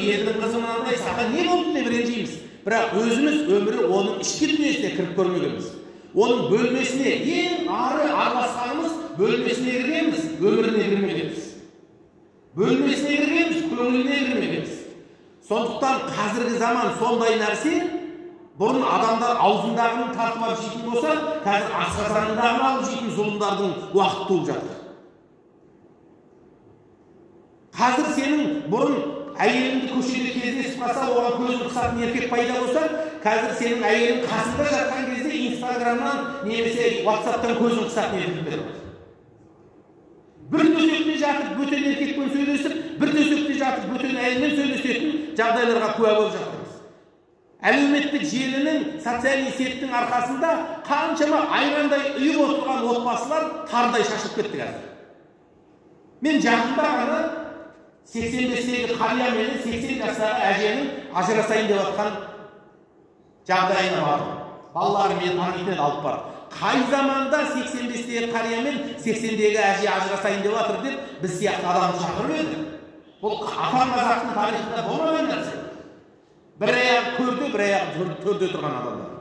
елдің қызы мынандай саған не болды деп ренжиміз? бірақ өзіміз өмірі оның ішкі дүниесіне кіріп көрмегенбіз. Оның бөлмесіне ең ары араласқанымыз бөлмесіне кіргенбіз өміріне кірмегенбіз. Бөлмесіне кіргенбіз көңіліне кірмегенбіз. Сондықтан қазіргі заман сондай нәрсе бұрын адамдар аузындағыны тартып алып жейтін болса қазір асқазанындағыны алып жейтін зұлымдардың уақыты туып жатыр. Қазір сенің бұрын әйеліңді көшеде кездесіп қалса оған көзін қысатын еркек пайда болса қазір сенің әйелің қасында жатқан кезде инстаграмнан немесе ватсаптан көзін қысатын еркектер бір төсекте жатып бөтен еркекпен сөйлесіп бір төсекте жатып бөтен әйелмен сөйлесетін жағдайларға куә болып жатырмыз. Әлеуметтік желінің социальный сеттің арқасында қаншама айрандай үйіп отырған отбасылар тардай шашып кетті қазір. Мен жақында ғана сексен бестегі қария менен сексен жастағы әженің ажырасайын деп жатқан жағдайына бардым. Балалары мені танитын еді алып барып қай заманда сексен бестегі қария мен сексендегі әже ажырасайын деп жатыр деп біз сияқты адамды шақырып еді бұл атам қазақтың тарихында болмаған нәрсе. Бір аяғы көрде бір аяғы төрде тұрған адамдар.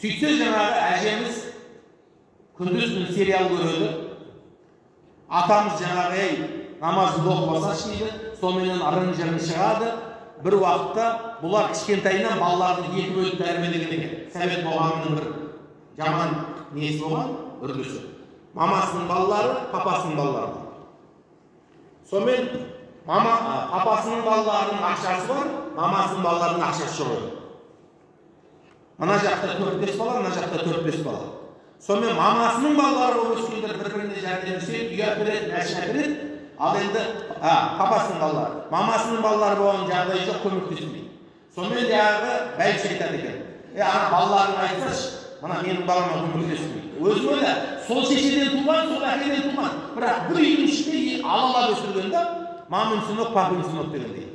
Сөйтсе жаңағы әжеміз күндіз түн сериал көреді. Атамыз жаңағы ей намазыңды оқып алсашы дейді соныменен ырың шығады. Бір уақытта бұлар кішкентайынан балаларды екі бөліп тәрбиелеген екен. Совет қоғамының бір жаман несі болған? Үрдісі. Мамасының балалары папасының балалары. Сонымен мама папасының балаларының ақшасы бар мамасының балаларының ақшасы жоқ. Мына жақта төрт бес бала мына жақта төрт бес бала. Сонымен мамасының балалары болып өскендер бір біріне жәрдемдеседі үй әпереді нәшін әпереді ал енді а папасының балалары мамасының балалары болған жағдайы жоқ көмектеспейді сонымен жаңағы бәйбіше айтады екен. Е ана балаларың айтсашы мына менің балама көмектеспейді өзің ойла сол шешеден туған сол әкеден туған бірақ бір үйдің ішінде алалап өсірген да мамин сынок папин сынок дегендей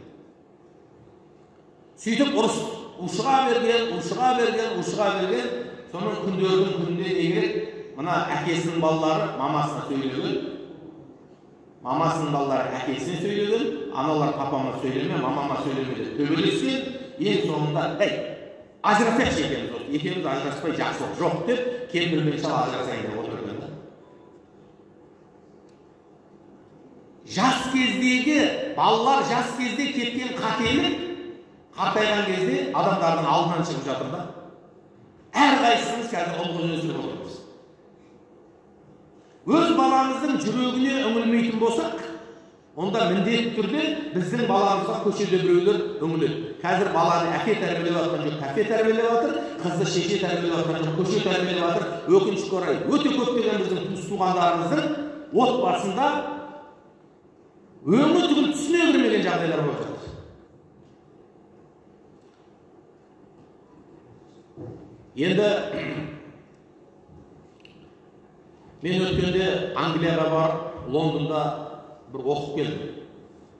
сөйтіп ұрыс ушыға берген ушыға берген ушыға берген соның күндердің күнінде керек мына әкесінің балалары мамасына сөйлеген мамасының балалары әкесіне сөйлеген аналар папама сөйлеме мамама сөйлеме деп төбелескен ең соңында ей ажырасайықшы екеуміз екеуміз ажыраспай жақсылық жоқ деп кемпір шал ажырасайын деп да жас кездегі балалар жас кезде кеткен қателік қартайған кезде адамдардың алдынан шығып жатыр да әрқайсымыз қазір ұл қыз өсіріп отырмыз өз баламыздың жүрегіне үңілмейтін болсақ онда міндетті түрде біздің баламызға көшеде біреулер үңіледі қазір баланы әке тәрбиелеп жатқан жоқ тәпе тәрбиелеп жатыр қызды шеше тәрбиелеп жатқан жоқ көше тәрбиелеп жатыр өкінішке орай өте көптеген біздің туыс туғандарымыздың отбасында өңі түгіл түсіне кірмеген жағдайлар болып жатыр енді мен өткенде англияға барып лондонда бір оқып келдім.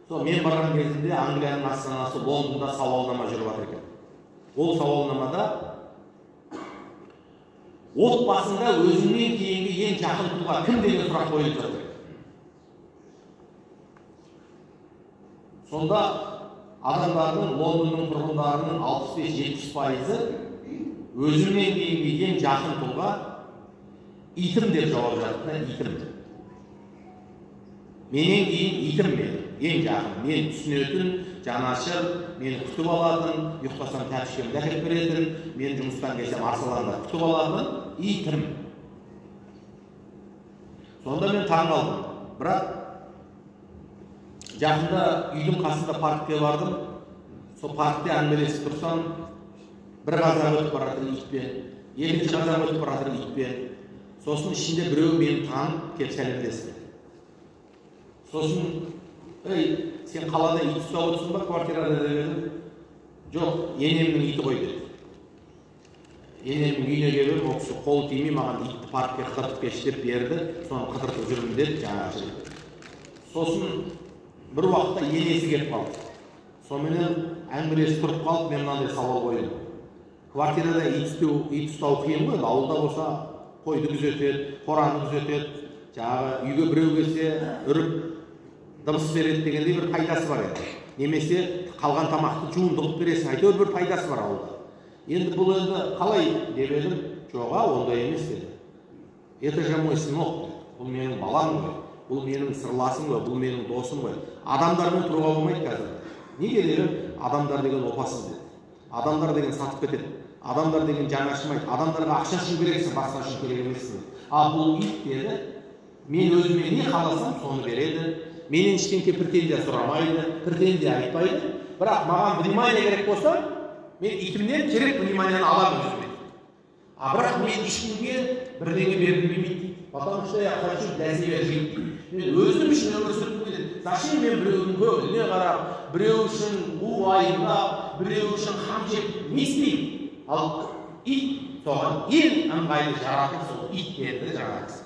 Сол мен барған кезімде англияның астанасы лондонда сауалнама жүріп жатыр екен. Ол сауалнамада отбасында өзіңнен кейінгі ең жақын тұлға кім деген сұрақ қойылып жатыр сонда адамдардың лондонның тұрғындарының алпыс бес жетпіс пайызы өзімнен кейінгі ең жақын тұлға итім деп жауап жатты да итім менен кейін итім мен ең жақын мен түсінетін жанашыр мені күтіп алатын ұйықтасам тәпішкемді әкеліп беретін мен жұмыстан келсем арсалаңда күтіп алатын итім сонда мен таң қалдым бірақ жақында үйдің қасында паркке бардым сол паркте әңгімелесіп тұрсам бір қазақ өтіп бара жатыр итпен екінші қазақ өтіп бара жатыр итпен сосын ішінде біреу мені танып келіп сәлемдесті сосын ей сен қалада ит ұстап отырсың ба квартирада деп едім жоқ енемнің иті ғой деді енемнің үйіне келіп ол кісі қолы тимей маған итті паркке қыдыртып келші деп берді соны қыдыртып жүрмін деді жаңағы жігіт сосын бір уақытта енесі келіп қалды соныменен әңгімелесіп тұрып қалып мен мынандай сауал қойдым квартирада ит ұстау ит ұстау қиын ғой енді ауылда болса қойды күзетеді қораны күзетеді жаңағы үйге біреу келсе үріп дыбыс береді дегендей бір пайдасы бар еді немесе қалған тамақты жуынды қылып бересің әйтеуір бір пайдасы бар ауылда. Енді бұл енді қалай деп едім? Жоға ондай емес деді. Это же мой сынок бұл менің балам ғой бұл менің сырласым ғой бұл менің досым ғой. Адамдармен тұруға болмайды қазір. Неге дедім? Адамдар деген опасыз деді. Адамдар деген сатып кетеді. Адамдар деген жаны ашымайды. Адамдарға ақша үшін керексің басқа үшін керек емессің ал бұл ит деді мен өзіме не қаласам соны береді. Менен ештеңке претензия сұрамайды претензия айтпайды. Бірақ маған внимание керек болса мен итімнен керек вниманиені аламын өзіме а бірақ мен ешкімге бірдеңе бергім келмейді дейді потому что я хочу для себя жить мен өзім үшін өмір сүргім келеді. Зачем мен біреудің көңіліне қарап біреу үшін у уайымдап біреу үшін қам жеп не істеймін? Ал ит соған ең ыңғайлы жаратылыс сол ит деді жаңағы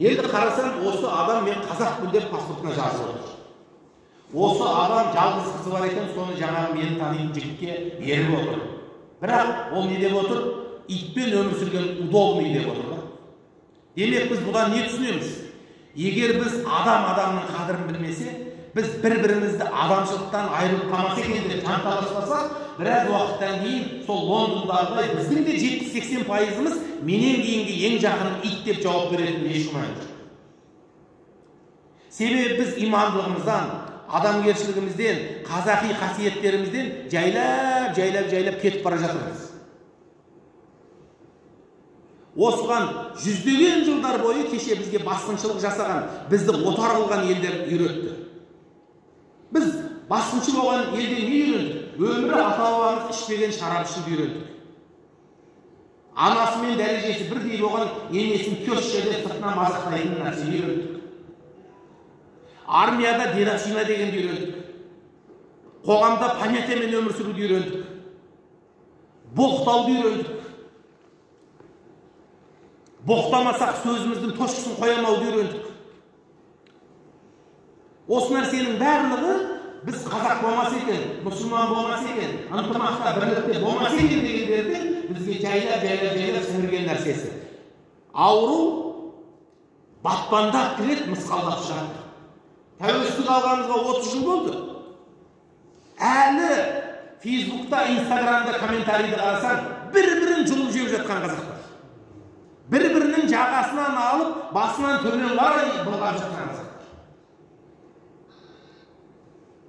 енді қарасам осы адам мен қазақпын деп паспортына жазып отыр осы адам жалғыз қызы бар екен соны жаңағы мені танитын жігітке беріп отыр бірақ ол не деп отыр итпен өмір сүрген удобный деп отыр да демек біз бұдан не түсінеміз егер біз адам адамның қадірін білмесе біз бір бірімізді адамшылықтан айырылып екен деп жанталаспасақ біраз уақыттан кейін сол лондондағыдай біздің де жетпіс сексен пайызымыз менен кейінгі ең жақыным ит деп жауап беретініне еш күмән себебі біз имандылығымыздан адамгершілігімізден қазақи қасиеттерімізден жайлап жайлап жайлап кетіп бара жатырмыз осыған жүздеген жылдар бойы кеше бізге басқыншылық жасаған бізді отар қылған елдер үйретті біз басқыншы болған елден не үйрендік өмірі ата бабамыз ішпеген шарап ішуді үйрендік анасымен дәрежесі бірдей болған енесін тещеде сыртынан мазақтайтын нәрсені үйрендік армияда дедовщина дегенді үйрендік қоғамда понятиемен өмір сүруді үйрендік боқтауды үйрендік боқтамасақ сөзіміздің тошқысын қоя алмауды үйрендік осы нәрсенің барлығы біз қазақ болмаса екен мұсылман болмаса екен ынтымақта бірлікте болмаса екен дегендерді бізге жайлап жайлап жайлап сіңірген нәрсесі. Ауру батпандап кіреді мысқалдап шығады. Тәуелсіздік алғанымызға отыз жыл болды. Әлі фейсбукта инстаграмда комментарийді қарасаң бір бірін жұлып жеп жатқан қазақтар. Бір бірінің жағасынан алып басынан төмен қарай былғап жатқан қазақтар.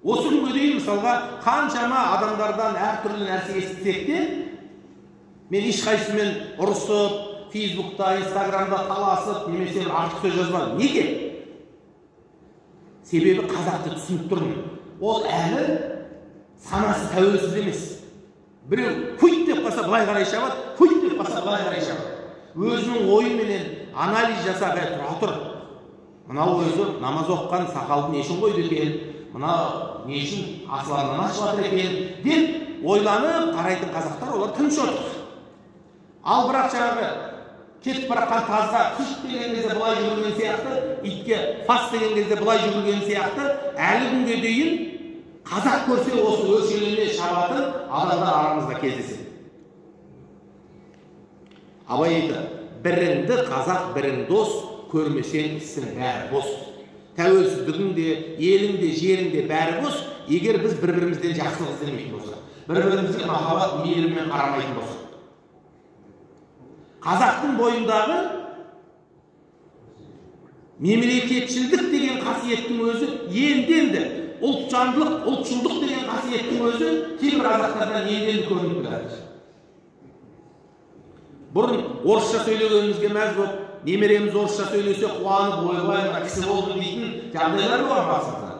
Осы күнге дейін мысалға қаншама адамдардан әртүрлі нәрсе естісек те мен ешқайсысымен ұрысып фейсбукта инстаграмда таласып немесе артық сөз жазбадым. Неге? Себебі қазақты түсініп тұрмын. Ол әлі санасы тәуелсіз емес. Біреу фуйт деп қалса былай қарай шабады фуйт деп қалса былай қарай шабады өзінің ойыменен анализ жасап ә тұра тұр. Мынау өзі намаз оқыған сақалды не үшін қойды екен мына не үшін асыларынан ашып жатыр екен деп ойланып қарайтын қазақтар олар тыныш отыр. Ал бірақ жаңағы кетіп бара жатқан тазға хыш деген кезде былай жүгірген сияқты итке фас деген кезде былай жүгірген сияқты әлі күнге дейін қазақ көрсе осы өршелене шабатын адамдар арамызда кездеседі. Абай айтады біріңді қазақ бірің дос көрмесең ісің бәрі бос тәуелсіздігің де елің де жерің де бәрі бос. Егер біз бір бірімізден жақсылық іздемейтін болсақ бір бірімізге махаббат мейіріммен қарамайтын болсақ қазақтың бойындағы мемлекетшілдік деген қасиеттің өзі енді енді ұлтжандылық ұлтшылдық деген қасиеттің өзі кейбір қазақтардан енді енді көрініп тұрады. Бұрын орысша сөйлегенімізге мәз болып немереміз орысша сөйлесе қуанып ойбай мына кісі болды дейтін жағдайлар болған басында.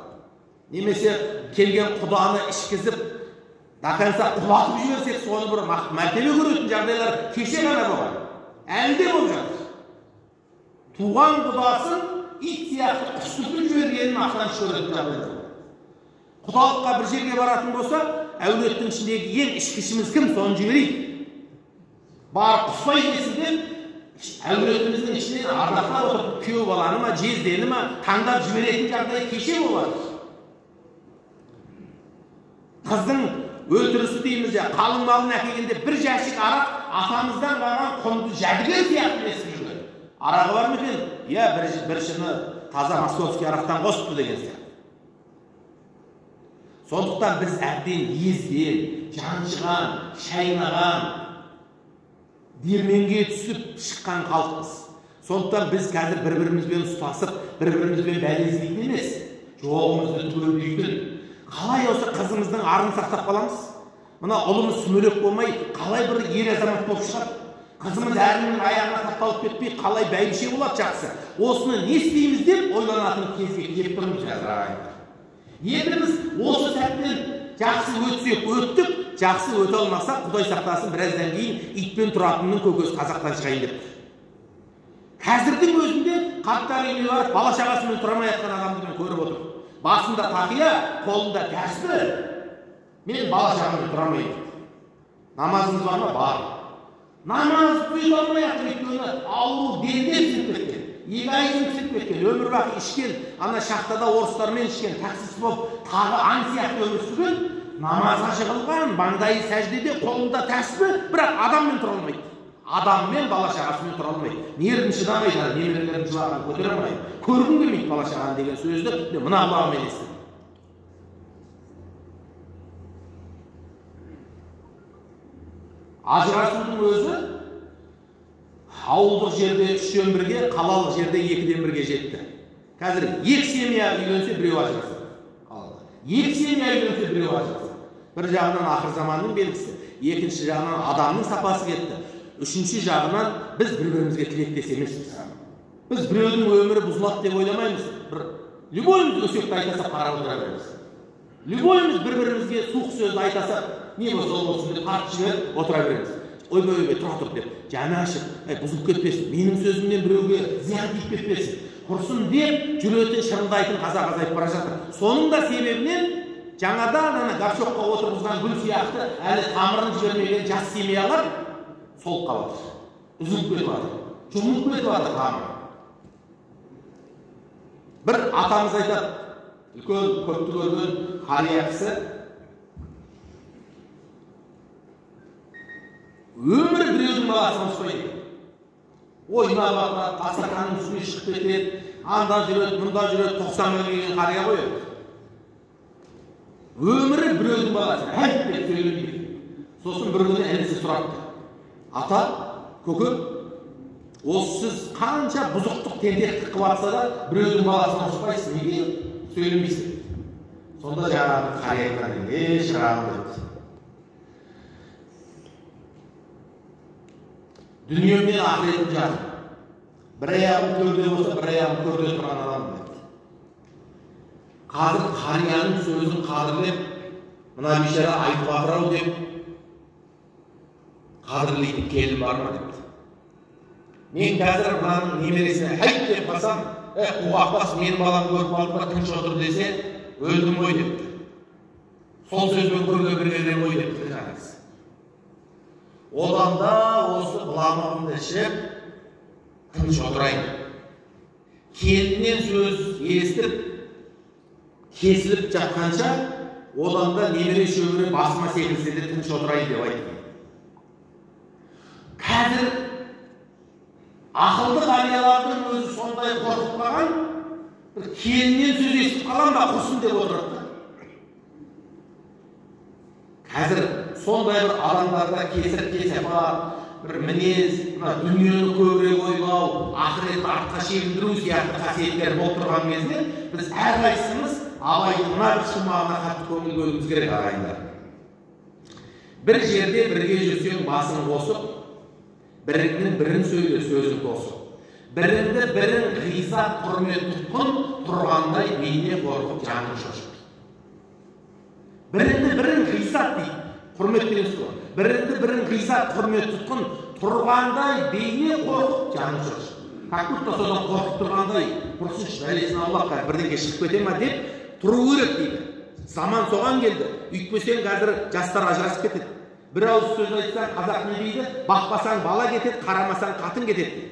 Немесе келген құданы ішкізіп до конца құлатып жіберсек соны бір мәртебе көретін жағдайлар кеше ғана болған. Әлі де болып жатыр туған құдасын ит сияқты құстыртып жібергенін мақтаныш көретін жағдайлар құдалыққа бір жерге баратын болса әулеттің ішіндегі ең ішкішіміз кім? Соны жіберейік. Барып десін деп әулетіміздің ішінен ардақтап отырып күйеу баланы ма жездені ма таңдап жіберетін жағдай кеше болады қыздың өлтірісі дейміз ja қалың малын әкелгенде бір жәшік арақ атамыздан қалған құнды жәдігер сияқты естіп жүрген арағы бар ма екен иә бір, бір шыны таза московский арақтан қосыпты деген сияқты сондықтан біз әбден езген жаншыған шайнаған диірменге түсіп шыққан халықпыз. Сондықтан біз қазір бір бірімізбен ұстасып бір бірімізбен бәле емес жоғымызды төлейтін. Қалай осы қызымыздың арын сақтап қаламыз? Мына ұлымыз сүмелек болмай қалай бір ер азамат болып шығады қызымыз әркімнің аяғына тапталып кетпей қалай бәйбіше болады жақсы? Осыны не істейміз деп ойланатын кезге келіп тұрмыз қазір ағайындар енді біз осы сәттен жақсы өтсек өттік жақсы өте алмасақ құдай сақтасын біраздан кейін итпен тұратынның көкесі қазақтан шығайын деп. Қазірдің өзінде қарттар үйіне барып бала шағасымен тұра алмай жатқан адамды мен көріп отырмын. Басында тақия қолында тәсбі мен бала шағаммен тұра алмаймын намазыңыз бар ма? Бар. Намаз ұйыта алмай жатыр өйткені ауру дендеп эгоизм ісіп кеткен өмір бақи ішкен ана шахтада орыстармен ішкен таксист болып тағы аң сияқты өмір сүрген намазға жығылған маңдайы сәждеде қолында тәсбі бірақ адаммен тұра алмайды адаммен бала шағасымен тұра алмайды нервін шыдамайды немерелердің жылағанын көтере алмайды көргім келмейді бала шағаны деген сөзді мен мына құлағыммен естідім ажырасудың өзі ауылдық жерде үштен бірге қалалық жерде екіден бірге жетті. Қазір екі семья үйленсе біреу ажырасады. Екі семья үйленсе біреу ажырасады. Бір жағынан ақыр заманның белгісі екінші жағынан адамның сапасы кетті. Үшінші жағынан біз бір бірімізге тілектес емеспіз. Біз біреудің өмірі бұзылады деп ойламаймыз. Бір любойымыз өсекті айта салып қарап отыра береміз. Любойымыз бір бірімізге суық сөзді айта салып не болса ол болсын деп тартып жіберіп отыра береміз. Ойбай ойбай тұра тұр деп жаны ашып бұзылып кетпесін. Менің сөзімнен біреуге зиян тиіп кетпесін. Құрсын деп жүретін шырылдайтын қазақ азайып бара жатыр. Соның да себебінен жаңадан ана горшокқа отырғызған гүл сияқты әлі тамырын жібермеген жас семьялар солып қалып жатыр үзіліп кетіп жатыр. Жұмылып кетіп жатыр тамыры. Бір атамыз айтады үлкен көпті көрген қария кісі өмірі біреудің баласын ұрыспайды ойнап жатады дастарханның үстіне шығып кетеді анда жүреді мұнда жүреді тоқсанға келген қария ғой. Өмірі біреудің баласы әй деп сөйлемейді сосын бір күні інісі сұрапты ата көке осы сіз қанша бұзықтық тентектік қылып жатса да біреудің баласын ұрыспайсыз неге? Сөйлемейсіз. Сонда жаңағы қария айтқан е шырағым депті дүние мен ақыретім жақын бір аяғым төрде болса бір аяғым көрде тұрған адаммын депті қазір қарияның сөзін қадірлеп мына бейшара айтып жатыр ау деп қадірлейтін келін бар ма депті мен қазір мынаның немересіне әйт деп қалсам е қуақбас менің баламды көріп қалдың ба тыныш отыр десе өлдім ғой депті сол сөзбен көрге кірген ғой депті жаңағы одан да осы быламығымды ішіп тыныш отырайын келіннен сөз естіп кесіліп жатқанша одан да немере шөбере басыма секірсе де тыныш отырайын деп айтты қазір ақылды қариялардың өзі сондай қорқып қалған бір келіннен сөз естіп қалам ба құрсын деп отырады да қазір сондай бір адамдарда кесір кесепат бір мінез мына дүниені көбірек ойлау ақыретті артқа шегіндіру сияқты қасиеттер болып тұрған кезде біз әрқайсымыз абайдың мына бір шумағына қатты көңіл бөлуіміз керек ағайындар. Бір жерде бірге жүрсең басын қосып біріңнің бірін сөйле сөзің тосып. Біріңді бірің ғизат құрмет тұтқын тұрғандай бейне қорқып жаның шошып. Біріңді бірің ғизат дейді құрмет деген сөз ғой. Біріңді бірің ғизат құрмет тұтқын тұрғандай бейне қорқып жаның шошып как будто содан қорқып тұрғандай құрсыншы бәлесін аулақ бірдеңе шығып кете ма деп тұру керек дейді. Заман соған келді. Өйтпесең қазір жастар ажырасып кетеді. Бір ауыз сөз айтсаң қазақ не дейді? Бақпасаң бала кетеді қарамасаң қатын кетеді дейді.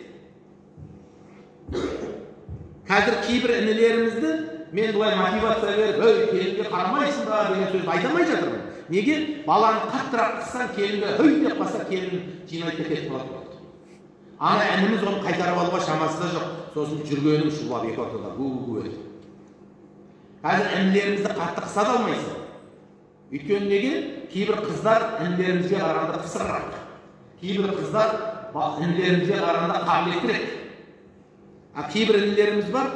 Қазір кейбір інілерімізді мен былай мотивация беріп ей келінге қарамайсың ба? деген сөзді айта алмай жатырмын. Неге? Баланы қаттырақ қыссаң келінге өй! деп қалса келін жинайды да кетіп қалады ана ініміз оны қайтарып алуға шамасы да жоқ. Сосын жүргенім шулап екі ортада гу гу етіп. Қазір інілерімізді қатты қыса да алмайсың. Өйткені неге? Кейбір қыздар інілерімізге қарағанда пысығырақ кейбір қыздар інілерімізге қарағанда қабілеттірек. А кейбір інілеріміз бар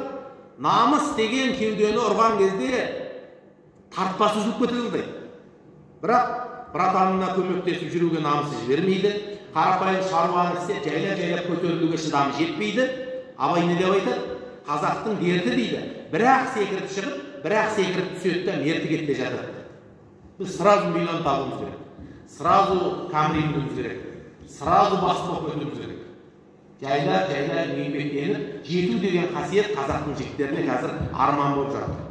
намыс деген кеудені ұрған кезде тартпасы үзіліп кете жаздайды бірақ братанына көмектесіп жүруге намысы жібермейді қарапайым шаруаны істеп жайлап жайлап көтерілуге шыдамы жетпейді абай не деп айтады қазақтың дерті дейді бір ақ секіріп шығып бір ақ секіріп түседі да мерті кетте жатады біз сразу миллион табуымыз керек сразу мінуіміз керек сразу басып кетуіміз керек жайлап жайлап еңбектеніп жету деген қасиет қазақтың жігіттеріне қазір арман болып жатыр.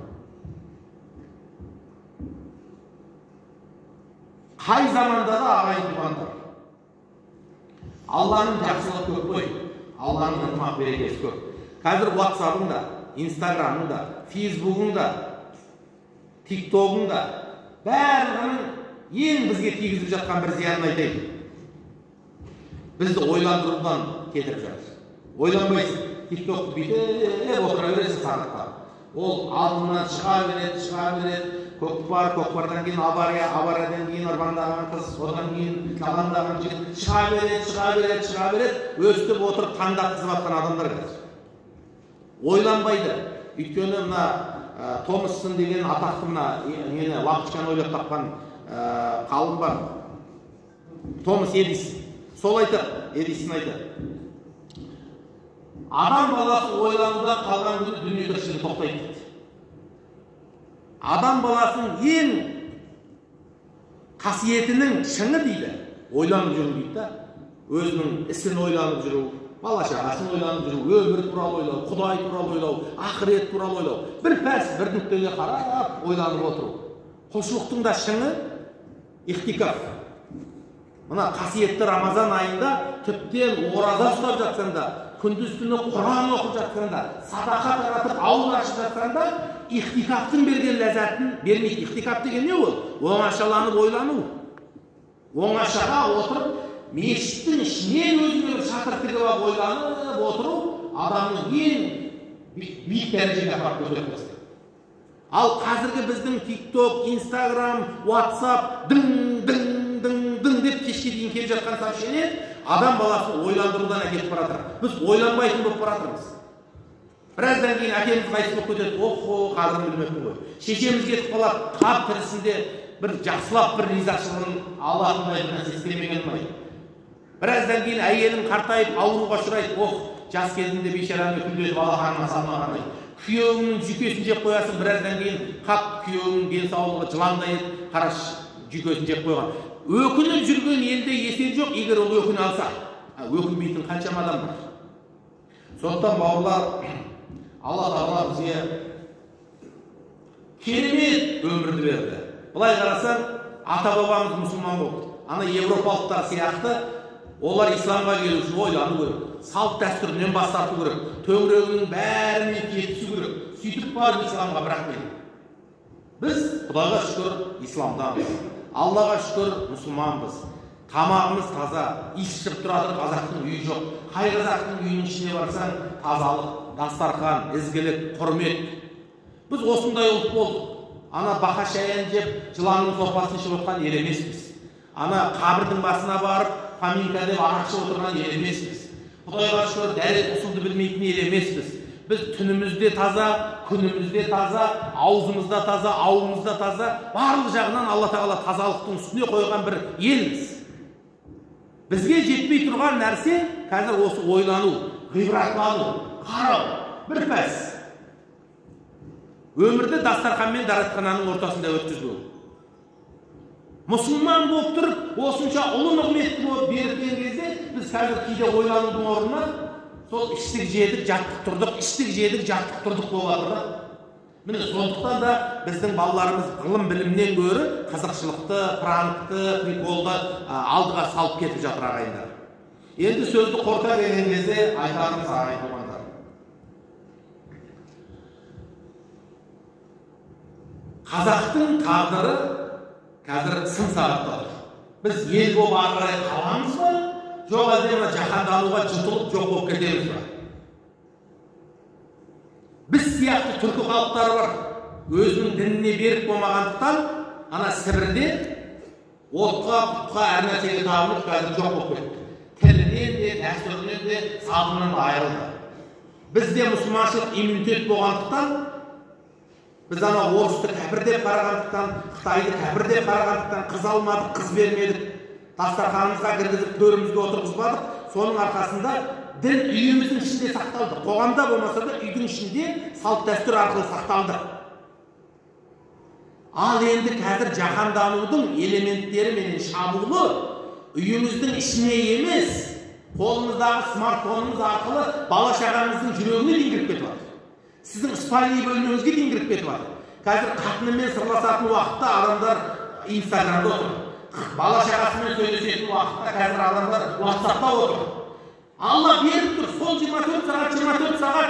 Қай заманда да ағайын туғандар? Алланың жақсылығы көп қой алланың ынтымақ берекесі көп. Қазір ватсабың да инстаграмың да фейсбугың да тик тогың да барлығының ең бізге тигізіп жатқан бір зиянын айтайын. Бізді ойландырудан кетіріп жатыр ойланбайсың тик токты бүйтіп отыра бересің сағаттап ол алдынан шыға береді шыға береді көкпар көкпардан кейін авария авариядан кейін ырбаңдаған қыз одан кейін жалаңдаған жігіт шыға береді шыға береді шыға береді өстіп отырып таңдатқызып жатқан адамдар қазір ойланбайды өйткені мына ә, томассон деген атақты мына нені лампочканы ойлап тапқан ә, ғалым бар томас эдисон сол айтады эдисон айтады адам баласы ойланудан қалған дүние тіршілігі тоқтайды. Дейді адам баласының ең қасиетінің шыңы дейді. Ойланып жүру дейді да. Өзінің ісін ойланып жүру бала шағасын ойланып жүру өмір туралы ойлау құдай туралы ойлау ақырет туралы ойлау. Бір пәс бір нүктеге қарап ойланып отыру. Құлшылықтың да шыңы ихтикаф. Мына қасиетті рамазан айында тіптен ораза ұстап жатсаң да күндіз түні құран оқып жатсаң да садақа таратып ауыз ашып жатсаң да ихтикафтың берген ләззатын бермейді. Ихтикаф деген не ол? Оңашаланып ойлану. Оңашаға отырып мешіттің ішінен өзіңе бір шатыр тігіп алып ойланып отыру адамның ең биік дәрежеге апарып көтеріп тастайды ал қазіргі біздің тик ток инстаграм ватсап дың кешке дейін келіп жатқан сообщение адам баласын ойландырудан әкетіп бара жатыр біз ойланбайтын болып бара жатырмыз біраздан кейін әкеміз қайтыс болып кетеді. Охо қадірін білмеппін ғой. Шешеміз кетіп қалады. Қап тірісінде бір жақсылап бір ризашылығын алатындай бір нәрсе істемеген ұнайды біраздан кейін әйелің қартайып ауруға ұшырайды. Ох жас кезінде бейшараны күндетіп алақанына салмағандай күйеуіңнің жүйкесін жеп қоясың. Біраздан кейін қап күйеуіңнің денсаулығы жыландай еді. Қарашы жүйкесін жеп қойған. Өкініп жүрген елде есеп жоқ егер ол өкіне алса. Өкінбейтін қаншама адам бар. Сондықтан бауырлар алла тағала бізге керемет өмірді берді. Былай қарасаң ата бабамыз мұсылман болды. Ана европалықтар сияқты олар исламға келу үшін ойлану керек. Салт дәстүрінен бас тарту керек. Төңірегінің бәріне кетісу керек. Сөйтіп барып исламға бірақ біз құдайға шүкір исламдамыз аллаға шүкір мұсылманбыз. Тамағымыз таза иіс шығып тұрады қазақтың үйі жоқ. Қай қазақтың үйінің ішіне барсаң тазалық дастархан ізгілік құрмет. Біз осындай ұлт болдық. Ана бақа шаян жеп жыланның сорпасын ішіп отырған ел емеспіз. Ана қабірдің басына барып поминка деп арақ ішіп отырған ел емеспіз. Құдайға шүкір дәрет ұсуды білмейтін ел емеспіз. Біз түніміз де таза күніміз де таза аузымыз да таза ауымыз да таза барлық жағынан алла тағала тазалықтың үстіне қойған бір елміз бізге жетпей тұрған нәрсе қазір осы ойлану ғибратлану қарау бір пәс өмірді дастарханмен дәретхананың ортасында өткізбеу мұсылман болып тұрып осынша ұлы нығметті болып берілген кезде біз қазір кейде ойланудың орнына сол іштік жедік жаттық тұрдық іштік жедік жаттық тұрдық болып да. Міне сондықтан да біздің балаларымыз ғылым білімнен гөрі қызықшылықты пранкты приколды алдыға салып кетіп жатыр ағайындар. Енді сөзді қорыта келген кезде айтарымыз ағайын қазақтың тағдыры қазір сын сағатта біз ел болып ары қарай қаламыз ба? Әлде мына жаһандануға жұтылып жоқ болып кетеміз ба түркі халықтары бар. Өзінің дініне берік болмағандықтан ана сібірде отқа пұтқа әр нәрсеге табынып қазір жоқ болып кетті. Тілінен де дәстүрінен де салтынан да айырылды. Бізде мұсылманшылық иммунитет болғандықтан біз ана орысты кәпір деп қарағандықтан қытайды кәпір деп қарағандықтан қыз алмадық қыз бермедік. Дастарханымызға кіргізіп төрімізге отырғызбадық. Соның арқасында дін үйіміздің ішінде сақталды. Қоғамда болмаса да үйдің ішінде салт дәстүр арқылы сақталды. Ал енді қазір жаһанданудың элементтері менен шабуылы үйіміздің ішіне емес қолымыздағы смартфонымыз арқылы бала шағамыздың жүрегіне дейін кіріп кетіп жатыр сіздің спальный бөлмеңізге дейін кіріп кетіп жатыр қазір қатынымен сырласатын уақытта адамдар инстаграмда отыр. Бала шағасымен сөйлесетін уақытта қазір адамдар ватсапта отыр. Алла беріп тұр сол жиырма төрт сағат жиырма төрт сағат.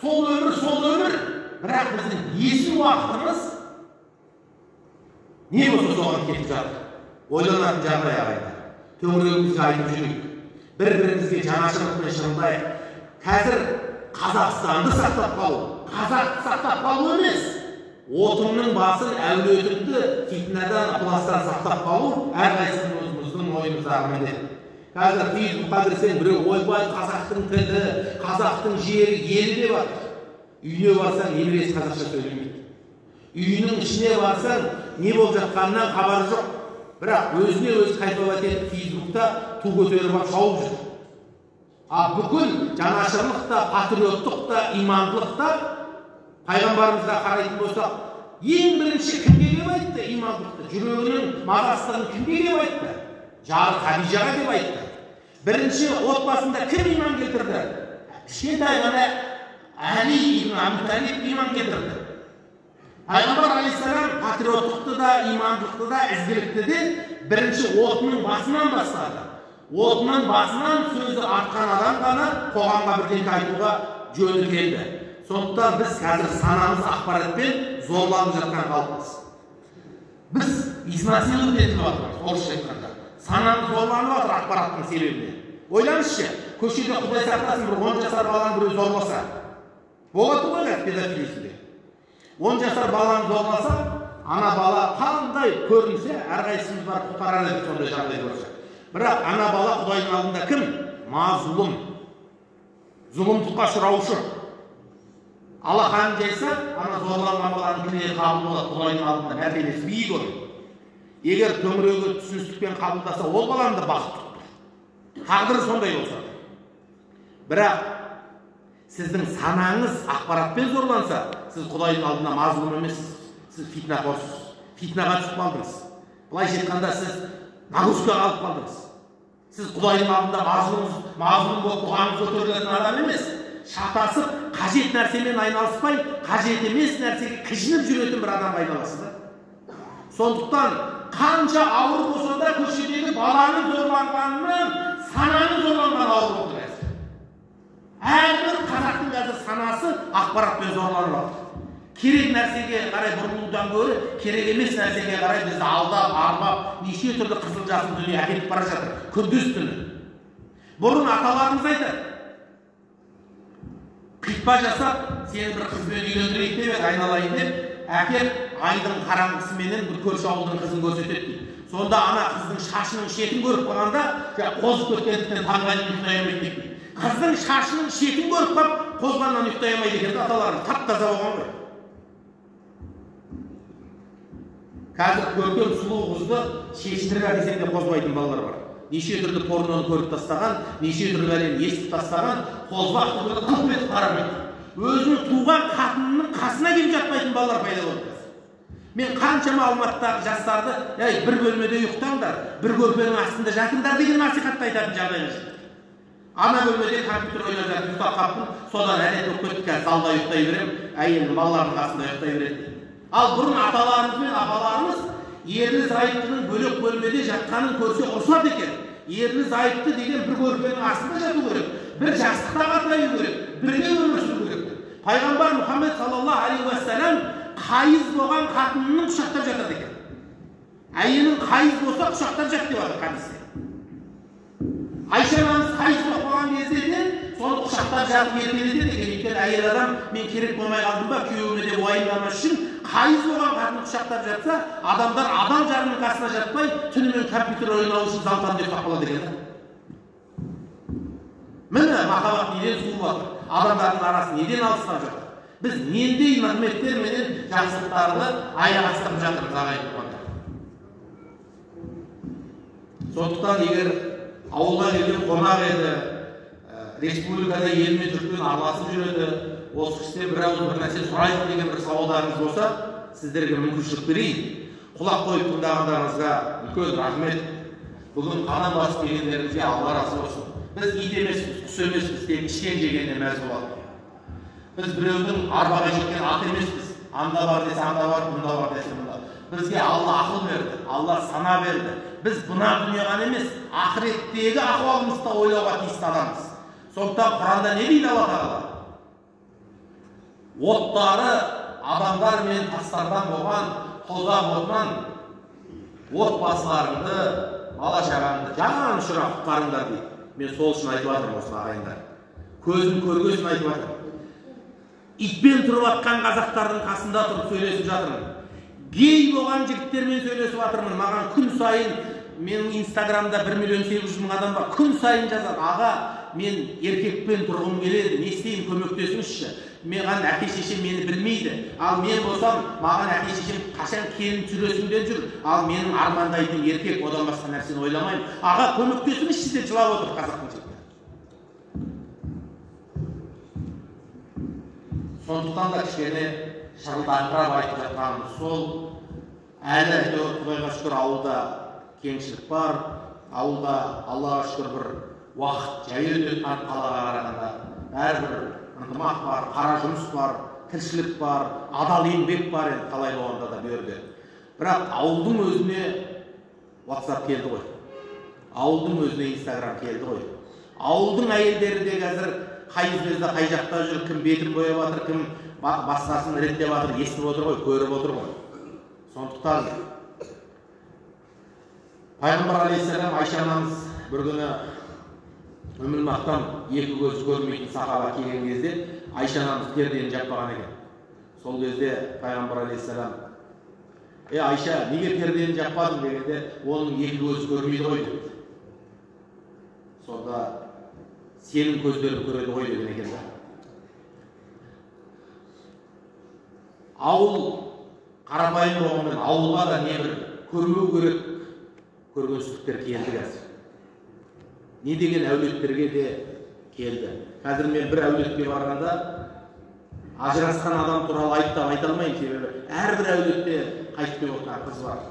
Сол өмір сол өмір. Бірақ біздің есіл уақытымыз не болса соған кетіп жатыр? Ойланатын жағдай ағайындар. Төңірегімізге айтып жүрейік. Бір бірімізге жанашырлықпен шырылдайық. Қазір қазақстанды сақтап қалу қазақты сақтап қалу емес. Отыңның басын әулетіңді фитнадан ықыластан сақтап қалу әрқайсымыз өзіміздің мойнымыздағы міндет қазір фейсбукқа кірсең біреу ойбай қазақтың тілі қазақтың жері елі деп жатыр үйіне барсаң немересі қазақша сөйлемейді үйінің ішіне барсаң не болып жатқанынан хабары жоқ бірақ өзіне өзі кайфовать етіп фейсбукта ту көтеріп алып шауып жүр ал бүкіл жанашырлық та патриоттық та имандылық та пайғамбарымызға қарайтын болсақ ең бірінші кімге деп айтты имандылықты жүрегінің мазасыздығын кімге деп айтты жары хадижаға деп айтты бірінші отбасында кім иман келтірді кішкентай ғана әли ибн әбу талиб иман келтірді пайғамбар алейхисалам патриоттықты да имандылықты да ізгілікті де бірінші отының басынан бастады отының басынан сөзі артқан адам ғана қоғамға бірдеңе айтуға жөні келді сондықтан біз қазір санамыз ақпаратпен зорланып жатқан халықпыз. Біз изнасиловать етіліп жатырмыз орысша айтқанда. Санамыз зорланып жатыр ақпараттың себебінен ойлаңызшы көшеде құдай сақтасын бір он жасар баланы біреу зорласа болады ғой қазір педофилиясінде он жасар баланы зорласа ана бала қандай көрінсе әрқайсымыз барып құтқарар едік сондай жағдай болса бірақ ана бала құдайдың алдында кім? Мазлұм. Зұлымдыққа ұшыраушы. Алақанын жайса ана зорланған баланың кінәлі қабыл болады құдайдың алдында мәртебесі биік оның егер төңірегі түсіністікпен қабылдаса ол баланы да бақытты тағдыры сондай болса. Бірақ сіздің санаңыз ақпаратпен зорланса сіз құдайдың алдында мазлұм емессіз сіз фитнақорсыз фитнаға түсіп қалдыңыз. Былайша айтқанда сіз нагрузкаға алып қалдыңыз. Сіз құдайдың алдында мазлұм мазлұм болып бұғаңыз көтерілетін адам емес. Шатасып қажет нәрсемен айналыспай қажет емес нәрсеге кіжініп жүретін бір адамға айналасыз да. Сондықтан қанша ауыр болса да көшедегі баланың зорланғанынан сананың зорланғаны ауыр болып қазір әрбір қазақтың қазір санасы ақпаратпен зорланып жатыр керек нәрсеге қарай бұрылудан гөрі керек емес нәрсеге қарай бізді алдап арбап неше түрлі қызыл жасыл дүние әкетіп бара жатыр күндіз түні. Бұрын аталарымыз айтады қитпа жасап сені бір қызбен үйлендірейік деп еді айналайын деп әкеп айдың қараңғысыменен бір көрші ауылдың қызын көрсетеді дейді. Сонда ана қыздың шашының шетін көріп қалғанда қозып кеткендіктен таңға дейін ұйықтай алмайды дейді. Қыздың шашының шетін көріп қалып қозғаннан ұйықтай алмайды екен аталарымыз тап таза болған ғой. Қазір көркем сұлу қызды шешіндіріп әкелсең қозбайтын балалар бар. Неше түрлі порноны көріп тастаған неше түрлі бәлені естіп тастаған көріп қылп етіп қарамайды өзінің туған қатынының қасына келіп жатпайтын балалар пайда болды мен қаншама алматыдағы жастарды ей бір бөлмеде ұйықтаңдар бір көрпенің астында жатыңдар деген насихатты айтатын жағдайға ана бөлмеде компьютер ойнап жатып ұйықтап қалыппын содан әдет болып кетті қазір залда ұйықтай беремін әйелім балалардың қасында ұйықтай береді ал бұрын аталарымыз бен апаларымыз ерлі зайыптының бөлек бөлмеде жатқанын көрсе ұрысады екен. Ерлі зайыпты деген бір көрпенің астында жату керек бір жастықта қатынау керек бірге өмір сүру керек пайғамбар мұхаммед саллаллаху алейхи уассалам қайыз болған қатынының құшақтап жатады екен әйелің қайыз болса құшақтап жат деп жатыр хадисте айша анамыз қайыз болып қалған кезде де соны құшақтап жатып еркелетеді екен өйткені әйел адам мен керек болмай қалдым ба күйеуіме деп уайымдамас үшін қайыз болған қатын құшақтап жатса адамдар адам жарының қасына жатпай түнімен компьютер ойнау үшін залтан деп қалады екен да міне махаббат неден суып жатыр адамдардың арасы неден алыстап жатыр біз нендей нығметтерменен жақсылықтарды аяқ астырып жатырмыз ағайын туғандар сондықтан егер ауылға келген қонақ еді республикада елмен жұртпен араласып жүреді осы кісіден бір ауыз бір нәрсе сұрайық деген бір сауалдарыңыз болса сіздерге мүмкіншілік берейін. Құлақ қойып тыңдағандарыңызға үлкен рахмет. Бүгін қадам басып келгендеріңізге алла разы болсын. Біз ит емеспіз құс емеспіз тек ішкен жегеніне мәз боламыз біз біреудің арбаға жеткен ат емеспіз. Анда бар десе анда бар мұнда бар десе мұнда. Бізге алла ақыл берді алла сана берді. Біз мына дүние ғана емес ақыреттегі ахуалымызды да ойлауға тиісті адамбыз сондықтан құранда не дейді алла тағала? Оттары адамдар мен тастардан болған тозақ отынан отбасыларыңды бала шағаңды жан ұшыра құтқарыңдар дейді. Мен сол үшін айтып жатырмын осыны ағайындар. Көзім көргесін айтып жатырмын. Итпен тұрып жатқан қазақтардың қасында тұрып сөйлесіп жатырмын. Гей болған жігіттермен сөйлесіп жатырмын. Маған күн сайын менің инстаграмда бір миллион сегіз жүз мың адам бар. Күн сайын жазады. Аға мен еркекпен тұрғым келеді. Не істеймін? Көмектесіңізші. Маған әке шешем мені білмейді. Ал мен болсам маған әке шешем қашан келін түсіресің жүр. Ал менің армандайтыным еркек одан басқа нәрсені ойламаймын. Аға көмектесіңізші деп жылап отыр қазақтың жігіті сондықтан да кішкене шырылдаңқырап айтып жатқаным сол. Әлі құдайға шүкір ауылда кеңшілік бар. Ауылда аллаға шүкір бір уақыт жай өтеді қалаға қарағанда бәрібір ынтымақ бар қара жұмыс бар тіршілік бар адал еңбек бар енді қалай болғанда да жерде бірақ ауылдың өзіне ватсап келді ғой. Ауылдың өзіне инстаграм келді ғой. Ауылдың әйелдері де қазір қай звезда қай жақта жүр кім бетін бояп жатыр кім басқасын реттеп жатыр естіп отыр ғой көріп отыр ғой. Сондықтан пайғамбар алейхисалам айша анамыз бір күні үміл мақтан екі көзі көрмейтін сахаба келген кезде айша анамыз пердені жаппаған екен сол кезде пайғамбар алейхисалам е айша неге пердені жаппадың дегенде оның екі көзі көрмейді ғой депті сонда сенің көздерің көреді ғой деген екен да ауыл қарапайым болғанмен ауылға да не бір көрмеу керек көргенсіздіктер келді қазір не деген әулеттерге де келді. Қазір мен бір әулетке барғанда ажырасқан адам туралы айтып айта алмаймын себебі. Әрбір әулетте қайтып келіп отырған қыз бар.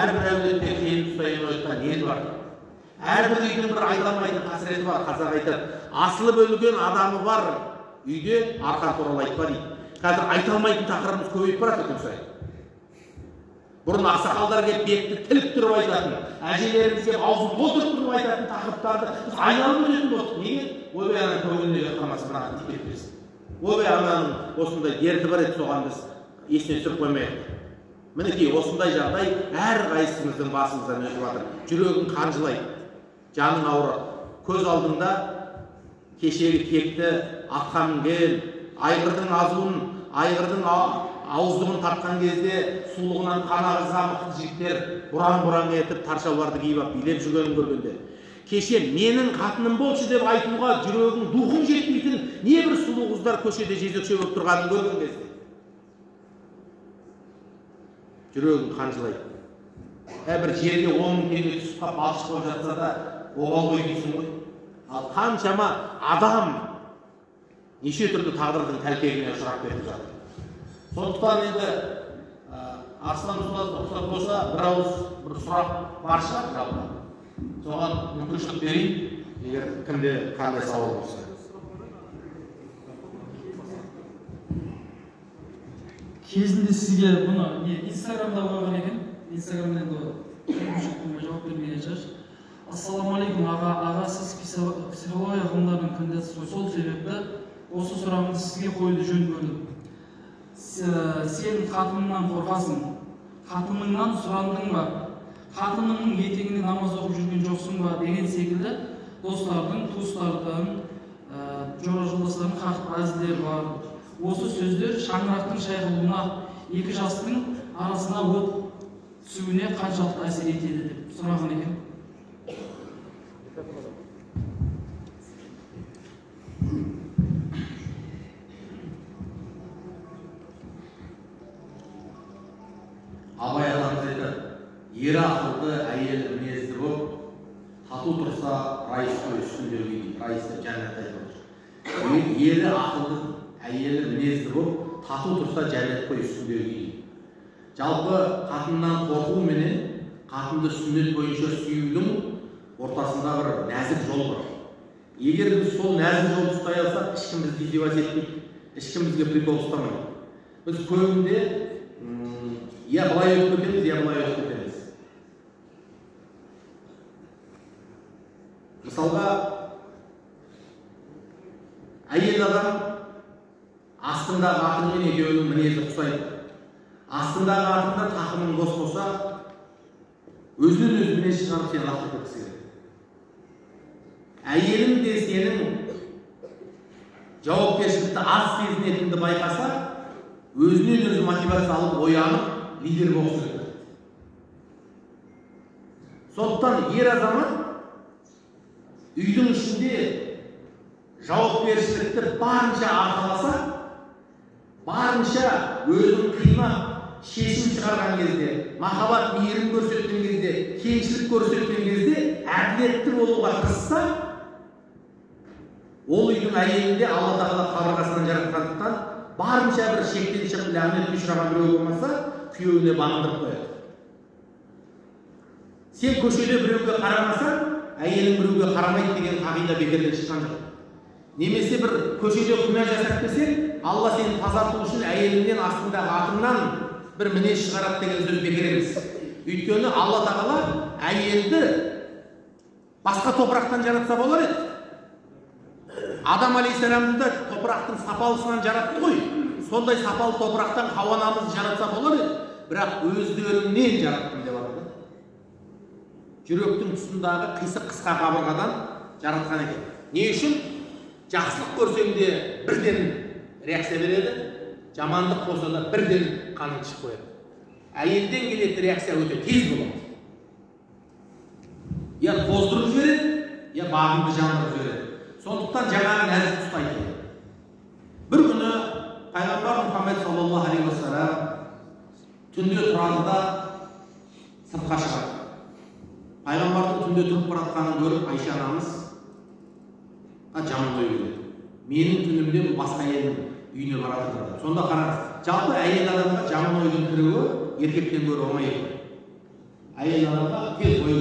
Әрбір әулетте келін ұстай жатқан ел бар. Әрбір үйдің бір айта алмайтын қасіреті бар қазақ айтады. Асылып өлген адамы бар үйде арқан туралы айтпа дейді. Қазір айта алмайтын тақырыбымыз көбейіп баратыр күн сайын. Бұрын ақсақалдар келіп бетті тіліп тұрып айтатын әжелеріміз келіп аузын толтырып тұрып айтатын тақырыптарды біз айналып өтетін болдық неге? Ойбай ана көңіліне жатқанмас мынаған тиіп кетпесін. Ойбай ананың осындай дерті бар еді соған біз есіне түсіріп қоймайық. Мінекей осындай жағдай әрқайсымыздың басымыздан өтіп жатыр. Жүрегің қанжылайды. Жаның ауырады көз алдыңда кешегі кекті атқа мінген айғырдың азуын айғырдың ауыздығын тартқан кезде сұлулығынан қан ағызған мықты жігіттер бұраң бұраң етіп тар шалбарды киіп алып билеп жүргенін көргенде. Кеше менің қатыным болшы деп айтуға жүрегің духың жетпейтін небір сұлу қыздар көшеде жезөкше болып тұрғанын көрген кезде жүрегің қанжылайды. Ә бір жерге он мың теңге түсіп қалып балшық болып жатса да обал ғой дейсің ғой. Ал қаншама адам неше түрлі тағдырдың тәлкегіне ұшырап кетіп жатыр. Сондықтан енді арслан ұстаз рұқсат болса бір ауыз бір сұрақ бар шығар жалпы. Соған мүмкіншілік берейін. Егер кімде қандай сауал болса. Кезінде сізге бұны не инстаграмда қойған екен? Инстаграмда енді жауап бермеген шығар. Ассалаумағалейкум аға аға сіз психология ғылымдарының кандидатысыз ғой. Сол себепті осы сұрағымды сізге қоюды жөн көрдім. Сен қатыныңнан қорқасың. Қатыныңнан сұрандың ба? Қатыныңның етегіне намаз оқып жүрген жоқсың ба деген секілді достардың туыстардың жора жолдастардың хақ әзілдері бар. Осы сөздер шаңырақтың шайқалуына екі жастың арасына от түсуіне қаншалықты әсер етеді деп сұраған екен. Қой үстіндегі дейді райыс деп жәннатты айтып ері ақылды әйелі мінезді боп тату тұрса жәннат қой үстіндегі жалпы қатыннан қорқу менен қатынды сүннет бойынша сүюдің ортасында бір нәзік жол бар егер біз сол нәзік жолды ұстай алсақ ешкім бізді издевать етпейді ешкім бізге прикол ұстамайды біз көбінде я былай өтіп кетеміз я былай өтіп кетеміз мысалға әйел адам астындағы атыңмен екеуінің мінезі ұқсайды астындағы атыңда тақымың бос болса өзінен өзі мінез шығарып сені лақтырып кеткісі келеді әйелің де сенің жауапкершілікті аз сезінетініңді байқаса өзінен өзі мотивация алып оянып лидер болғысы келеді сондықтан ер азамат үйдің ішінде жауапкершілікті барынша арқаласа барынша өзін қинап шешім шығарған кезде махаббат мейірім көрсеткен кезде кеңшілік көрсеткен кезде әділетті болуға тырысса ол үйдің әйелінде алла тағала қабырғасынан жаратқандықтан барынша бір шектен шығып ләғнетке ұшыраған біреу болмаса күйеуіне бағындырып қояды. Сен көшеде біреуге қарамасаң әйелің біреуге қарамайды деген қағида бекерден шыққан жоқ. Немесе бір көшеде күнә жасап келсең алла сені тазарту үшін әйеліңнен астыңдағы атыңнан бір мінез шығарады деген сөз бекер емес. Өйткені алла тағала әйелді басқа топырақтан жаратса болар еді. Адам алейхисаламды да топырақтың сапалысынан жаратты ғой. Сондай сапалы топырақтан хауа анамызды жаратса болар еді. Бірақ өздеріңнен жараттым деп жүректің тұсындағы қисық қысқа қабырғадан жаратқан екен. Не үшін? Жақсылық көрсең де бірден реакция береді жамандық болса да бірден қаның ішіп қояды. Әйелден келетін реакция өте тез болады. Я тоздырып жібереді я бағыңды жандырып жібереді. Сондықтан жаңағы нәзік ұстайды бір күні пайғамбар мұхаммед саллаллаху алейхи уассалам түнде тұрады да сыртқа шығады пайғамбардың түнде тұрып бара жатқанын көріп айша анамыз жаман ой келеді менің түнімде бұл басқа әйелдің үйіне бара жатыр сонда қараңыз жалпы әйел адамға жаман ойдың кіруі еркектен гөрі оңай екен әйел адамға тез ой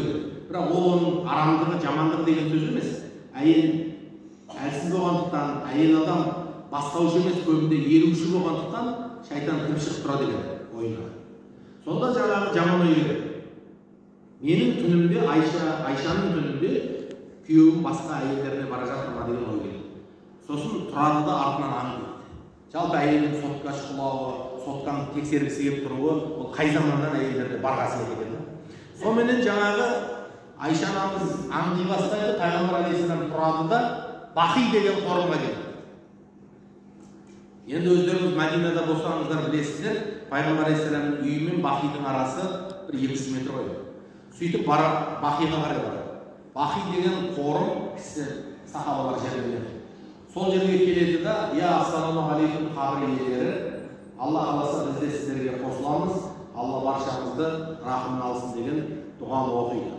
бірақ ол оның арамдығы жамандығы деген сөз емес әйел әлсіз болғандықтан әйел адам бастаушы емес көбінде еруші болғандықтан шайтан кіріп шығып тұрады екен ойына сонда жаңағы жаман ой келеді менің түнімде айша айшаның түнінде күйеуім басқа әйелдеріне бара жатыр ма деген ой келді сосын тұрады да артынан аңдиды жалпы әйелдің сотқа шұқылауы сотканы тексергісі келіп тұруы ол қай заманнан әйелдерде бар қасиет екен да соныменен жаңағы айша анамыз аңди бастайды пайғамбар алейхисалам тұрады да бақи деген қорымға келді енді өздеріңіз мәдинада болсаңыздар білесіздер пайғамбар алейхисаламның үйі мен бақидың арасы бір екі жүз метр ғой сөйтіп бара бақиға қарай барады бақи деген қорым кісі сахабалар жерленген сол жерге келеді да я ассалаумағалейкум қабір иелері алла қаласа біз де сіздерге қосыламыз алла баршамызды рахымын алсын деген дұғаны оқиды.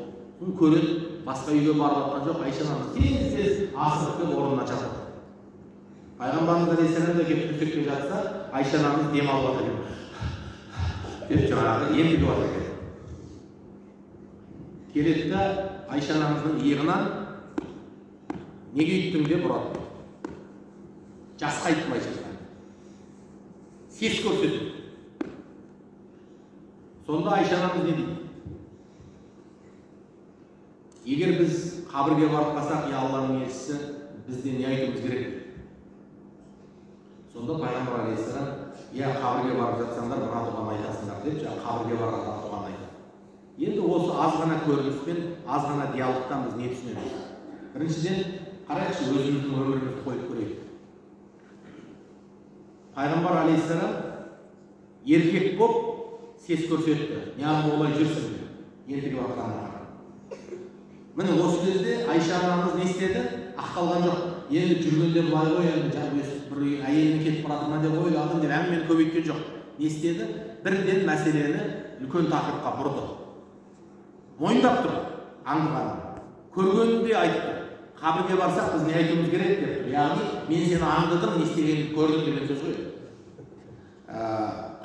Көреді басқа үйге барып жатқан жоқ айша анамыз тез тез асығып келіп орнына жатады пайғамбарымыз алейхисалам да келіп төсекте жатса айша анамыз дем алып жатыр деп жаңағы ентігіп жатыр келеді да айша анамыздың иығынан неге үйттің деп ұрады. Жасқайды былайша айтқанда сес көрсетеді сонда айша анамыз не дейді? Егер біз қабірге барып қалсақ я алланың елшісі бізде не айтуымыз керек? Сонда пайғамбар алейхисалам иә қабірге барып жатсаңдар мына дұғаны айтасыңдар деп жаңағы қабірге айтады енді осы аз ғана көрініспен аз ғана диалогтан біз не түсінеміз? Біріншіден қарайықшы өзіміздің өмірімізді қойып көрейік. Пайғамбар алейхисалам еркек болып сес көрсетті. Неғып олай жүрсің деп ендігі уақытта міне осы кезде айша анамыз не істеді? Ақталған жоқ. Енді жүргенде былай ғой енді бір әйеліне кетіп бара ма деп ойладым деп әңгімені көбейткен жоқ не істеді? Бірден мәселені үлкен тақырыпқа бұрды. Мойындап тұр аңдығанын көргенін де айтты қабірге барсақ біз не айтуымыз керек деп яғни мен сені аңдыдым не істегеніңді көрдім деген сөз ғой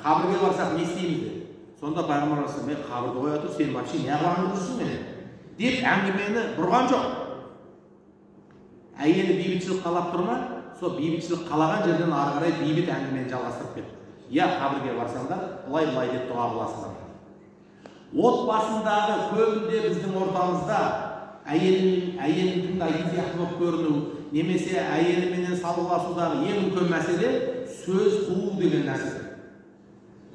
қабірге барсақ не істейміз деді сонда пайғамбар алейхисалам мен қабірді қоя тұр сен вообще неғып аңдып жүрсің мені деп әңгімені бұрған жоқ әйелі бейбітшілік қалап тұр ма сол бейбітшілік қалаған жерден ары қарай бейбіт әңгімені жалғастырып кетті иә қабірге барсаңдар былай былай деп дұға қыласыңдар отбасындағы көбінде біздің ортамызда әйел әйелін тыңдайтын сияқты болып көріну немесе әйеліменен салғыласудағы ең үлкен мәселе сөз қуу деген нәрсе.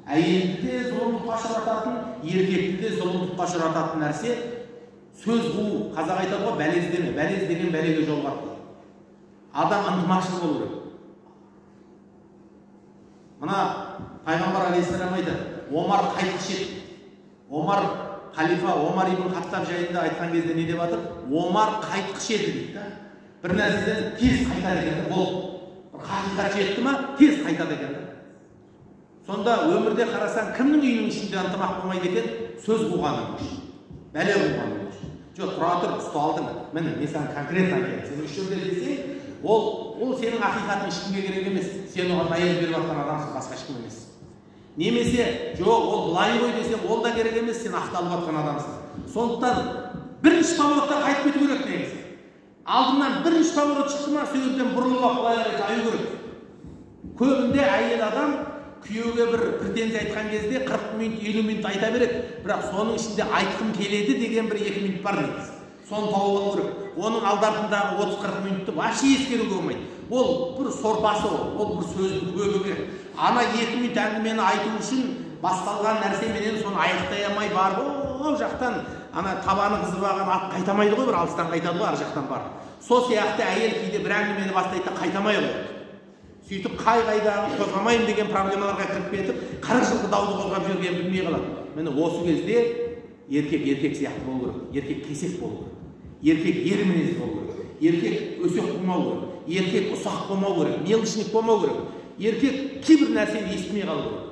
Әйелді де зұлымдыққа ұшырататын еркекті де зұлымдыққа ұшырататын нәрсе сөз қуу. Қазақ айтады ғой бәлез деме бәлез деген бәлеге жолығады адам ынтымақшыл болу керек. Мына пайғамбар алейхисалам айтады омар қайтқыш еді омар халифа омар ибн хаттаб жайында айтқан кезде не деп жатыр омар қайтқыш еді дейді да. бір нәрседен тез қайтады екен болып. бір хақиқат жетті ма? тез қайтады екен да сонда өмірде қарасаң кімнің үйінің ішінде ынтымақ болмайды екен? сөз қуғанның үшін бәле қуғанның үшін жоқ тұра тұр ұсталдың міне мен саған конкретно айтайын. сен осы жерде десең ол ол сенің ақиқатың ешкімге керек емес. сен оған әйел беріп жатқан адамсың басқа ешкім емес. Немесе жоқ ол былай ғой десең ол да керек емес сен ақталып жатқан адамсың. Сондықтан бірінші поворотта қайтып кету керек негізі. Алдыңнан бірінші поворот шықты ма сол жерден бұрылып алып былай қарай таю керек. Көбінде әйел адам күйеуге бір претензия айтқан кезде қырық минут елу минут айта береді. Бірақ соның ішінде айтқым келеді деген бір екі минут бар негізі. Соны тауып алу керек. Оның алды артындағы отыз қырық минутты вообще ескеруге болмайды. Ол бір сорпасы ол. Ол бір сөздің көбі керек. Ана екі минут әңгімені айту үшін басталған нәрсеменен соны аяқтай алмай барып ол жақтан ана табаны қызып алған ат қайтамайды ғой бір алыстан қайтады ғой ар жақтан барып. Сол сияқты әйел кейде бір әңгімені бастайды да қайтамай қояды сөйтіп қай қайдағы қозғамаймын деген проблемаларға кіріп кетіп қырық жылғы дауды қозғап жібергенін білмей қалады. Міне осы кезде еркек еркек сияқты болу керек. Еркек кесек болу керек. Еркек ер мінезді болу керек. Еркек өсек болмау керек. Еркек ұсақ болмау керек мелочник болмау керек. Еркек кейбір нәрсені естімей қалу керек.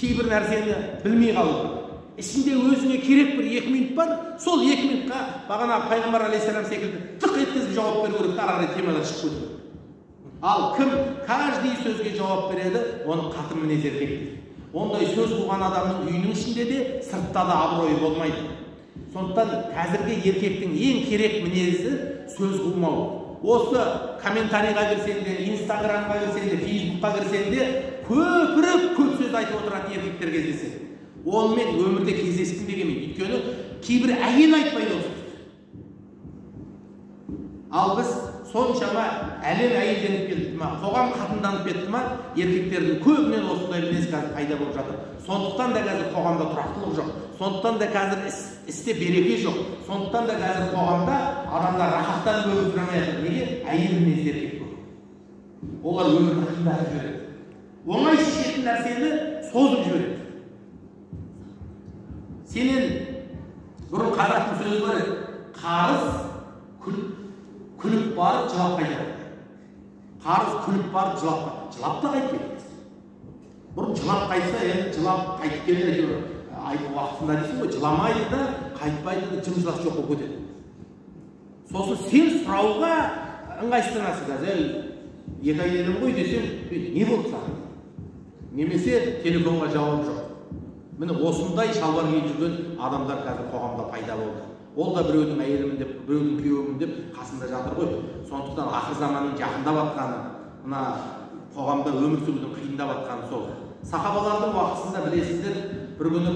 Кейбір нәрсені білмей қалу керек. Ішінде өзіңе керек бір екі минут бар сол екі минутқа бағана пайғамбар алейхисалам секілді тық еткізіп жауап беру керек ары қарай темадан шығып кету керек ал кім каждый сөзге жауап береді оны қатыр мінез еркек. Ондай сөз қуған адамның үйінің ішінде де сыртта да абыройы болмайды. Сондықтан қазіргі еркектің ең керек мінезі сөз қумау осы комментарийға кірсең де инстаграмға кірсең де фейсбукқа кірсең де көпіріп көп сөз айтып отыратын еркектер кездеседі. Онымен өмірде кездескім де келмейді өйткені кейбір әйел айтпайды сөзді. Ал біз соншама әлем әйелденіп кетті ма қоғам қатынданып кетті ма еркектердің көбінен осындай мінез қазір пайда болып жатыр. Сондықтан да қазір қоғамда тұрақтылық жоқ. Сондықтан да қазір іс, істе береке жоқ. Сондықтан да қазір қоғамда адамдар рахаттанып өмір сүре алмай жатыр неге? Әйел мінезді еркек көп олар өмірді қиындатып жібереді. Оңай шешетін нәрсені созып жібереді. Сенен бұрын қазақтың сөзі бар еді. Қарыз күліп күліп барып жылап қайтады. Қарыз күліп барып жылап жылап та қайтпайды. Бұрын жылап қайтса енді жылап қайтып келді әйтеуір. Уақытында дейсің ғой жыламайды да қайтпайды да жым жылас жоқ болып кетеді. Сосын сен сұрауға ыңғайсызданасың қазір. Екі әйелім ғой десең не болды саған немесе телефонға жауап жоқ. Міне осындай шалбар киіп жүрген адамдар қазір қоғамда пайда болды. Ол да біреудің әйелімін деп біреудің күйеуімін деп қасында жатыр ғой. Сондықтан ақыр заманның жақындап жатқаны мына қоғамда өмір сүрудің қиындап жатқаны сол. Сахабалардың уақытысында білесіздер бір күні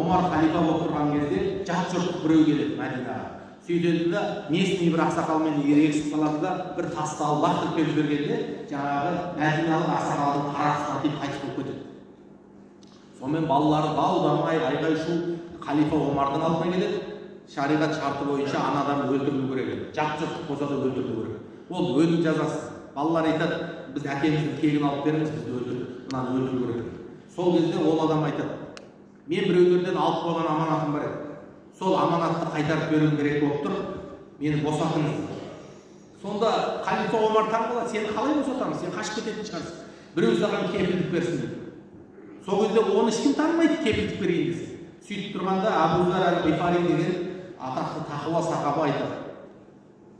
омар халифа болып тұрған кезде жат жұрттық біреу келеді мәдинаға сөйтеді да местный бір ақсақалмен ерегісіп қалады да бір тасты алып лақтырып келіп жібергенде жаңағы мәдиналық ақсақалдың қарасына тиіп қайтыс болып кетеді сонымен балалары дау дамай айғай шу халифа омардың алдына келеді шариғат шарты бойынша ана адамды өлтірілу керек еді жат жұрттық болса да өлтірілу керек ол өлім жазасы балалар айтады біз әкеміздің кегін алып беріңіз бізді өлтір мынаны өлтіру керек сол кезде ол адам айтады мен біреулерден алып қойған аманатым бар еді. Сол аманатты қайтарып беруім керек болып тұр. Мені босатыңыз. Сонда халифа омар таң қалады сені қалай босатамыз? Сен қашып кететін шығарсың. Біреу саған кепілдік берсін деп сол кезде оны ешкім танымайды кепілдік берейін десе. Сөйтіп тұрғанда абу зар әл деген атақты тақуа сахаба айтады.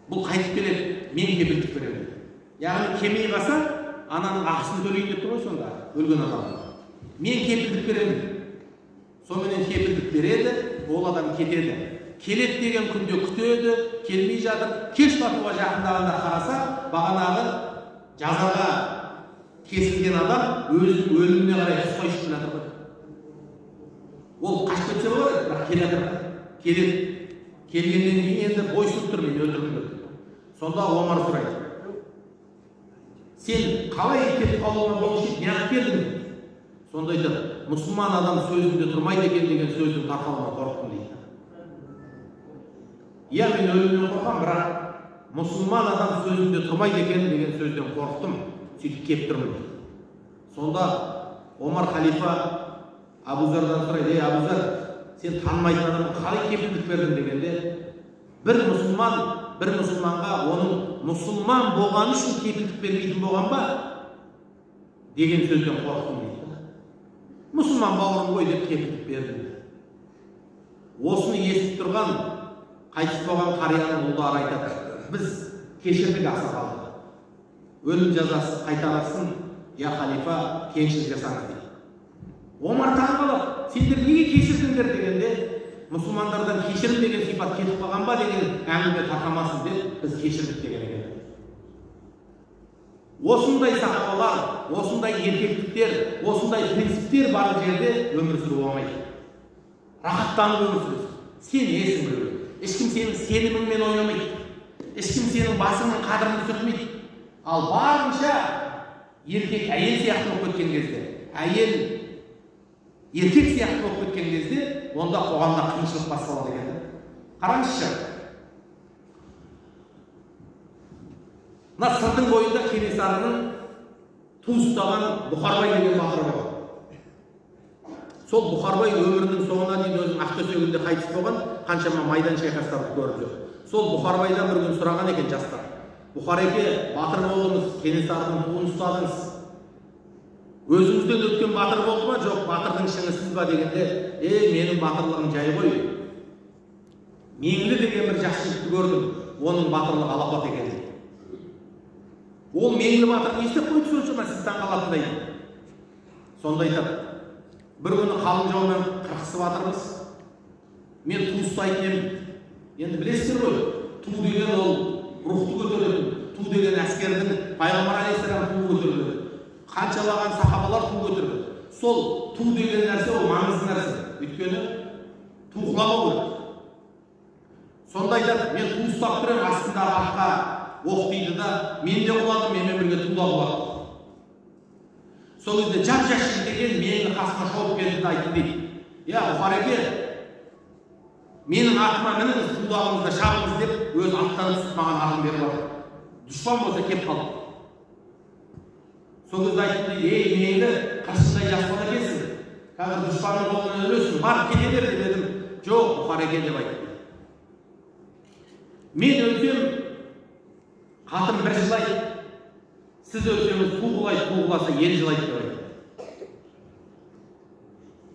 Бұл қайтып келеді. Мен кепілдік беремін яғни келмей қалса ананың ақысын төлейін деп тұр ғой сонда өлген адам мен кепілдік беремін. Соныменен кепілдік береді ол адам кетеді. Келеді деген күнде күтеді келмей жатыр. Кеш батуға жақындағанда қараса бағанағы жазаға кесілген адам өзінің өліміне қарай құсқа ұшып жатыр ол қашып кетсе болады бірақ келе жатыр. Келеді. Келгеннен кейін енді бойсұнып тұр мен өлтіргім келді сонда омар сұрайды. Сен қалай кетіп қалуыңа болушы еді? Неғып келдің? Сонда айтады мұсылман адам сөзінде тұрмайды екен деген сөздің тарқауынан қорықтым дейді иә мен өлімнен қорқамын бірақ мұсылман адам сөзінде тұрмайды екен деген сөзден қорықтым сөйтіп келіп тұрмын сонда омар халифа абузардан сұрайды ей абузар сен танымайтын адамға қалай кепілдік бердің? дегенде бір мұсылман бір мұсылманға оның мұсылман болғаны үшін кепілдік бермейтін болған ба? деген сөзден қорықтым дейді. Мұсылман бауырым ғой деп кепілдік бердім осыны естіп тұрған қайтыс болған қарияның ұлдары айтады. Біз кешірдік ақсақалды өлім жазасы қайтарылсын я халифа кеңшілік жасаңыз дейді. Омар таң қалады. Сендер неге кешірдіңдер дегенде мұсылмандардан кешірім деген сипат кетіп қалған ба? деген әңгіме тарқамасын деп біз кешірдік деген екен. Осындай сахабалар осындай еркектіктер осындай принциптер бар жерде өмір сүру оңай рахаттанып өмір сүресің. Сенесің біреуге ешкім сенің сеніміңмен ойнамайды. Ешкім сенің басыңның қадірін түсірмейді ал барынша еркек әйел сияқты болып кеткен кезде әйел еркек сияқты болып кеткен кезде онда қоғамда қиыншылық басталады екен қараңызшы мына сырдың бойында кенесарының туыстаған бұқарбай деген батыр болған сол бұқарбай өмірінің соңына дейін өзінің ақтөсегінде қайтыс болған қаншама майдан шайқастарды көріп жүр. Сол бұхарбайдан бір күн сұраған екен жастар. Бұхареке батыр болдыңыз кенесарының туын ұстадыңыз өзіңізден өткен батыр болды ма? Жоқ батырдың шыңы сіз ба? дегенде е менің батырлығым жай ғой меңлі деген бір жас жігітті көрдім. Оның батырлығы алапат екен. Ол меңлі батыр не істеп қойды соншама сіз таңқалатындай сонда айтады бір күні қалың жаумен қырқысып жатырмыз мен ту ұстайтын едім енді білесіздер ғой ту деген ол рухты көтеретін ту деген әскердің пайғамбар алейхисалам туы көтеріледі. Қаншалаған сахабалар ту көтерді сол ту деген нәрсе ол маңызды нәрсе. Өйткені ту құламау керек. Сонда айтады мен ту ұстап тұрамын астындағы атқа оқ тиді да мен де құладым менімен бірге ту сол кезде жап жас жігіт екен менің қасыма шауып келді да айтты дейді. Иә бұхареке менің атыма мініңіз тудағыңызды шабыңыз деп өзі аттан түсіп маған атын беріп жатыр дұшпан болса келіп қалды сол кезде айтты ей меңді қыршындай жас бала екенсің қазір дұшпанның қолынан өлесің бар кете бер деп жоқ бұхареке деп айтты. Мен өлсем қатым бір жылайды. Сіз өлсеңіз ту құлайды ту құласа ел жылайды деп айтты.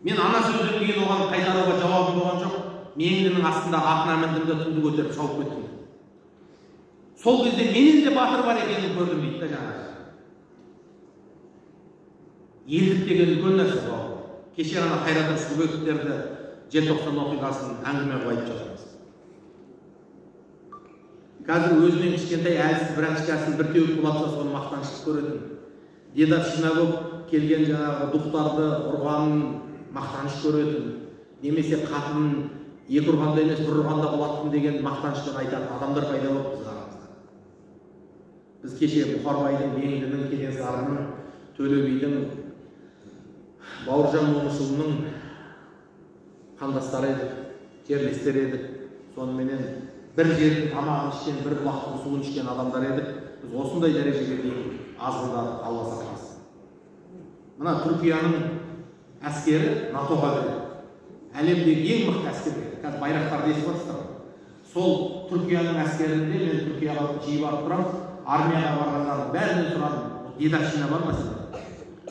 Мен ана сөзден кейін оған қайтаруға жауабым болған жоқ. Меңдінің астында атына міндім де туды көтеріп шауып кеттім. Сол кезде менен де батыр бар екенін көрдім дейді да жаңағы. Елдік деген үлкен нәрсе кеше ғана қайрат рысқұлбековтерді желтоқсан оқиғасын әңгіме қылып айтып жатырмыз қазір өзінен кішкентай әлсіз бір очкасын бір теуіп құлатса соны мақтаншылық көретін. Дедовщина болып келген жаңағы духтарды ұрғанын мақтаныш көретін. Немесе қатынын екі ұрғанда емес бір ұрғанда құлаттым деген мақтанышпен айтатын адамдар пайда болды біздің арамызда. Біз кеше бұхарбайдың меңдінің кенесарының төле бидің бауыржан момышұлының қандастары едік жерлестер едік. Соныменен бір жердің тамағын ішкен бір бұлақтың суын ішкен адамдар едік біз осындай дәрежеге дейін азғындадық алла сақтасын. Мына түркияның әскері натоға кіреді әлемдегі ең мықты әскер деді қазір байрақтарды естіп жатырсыздар ғой сол түркияның әскерінде мен түркияға жиі барып тұрамын. Армияға барғандардың бәрінен сұрадым. Дедовщина бар ма сізде?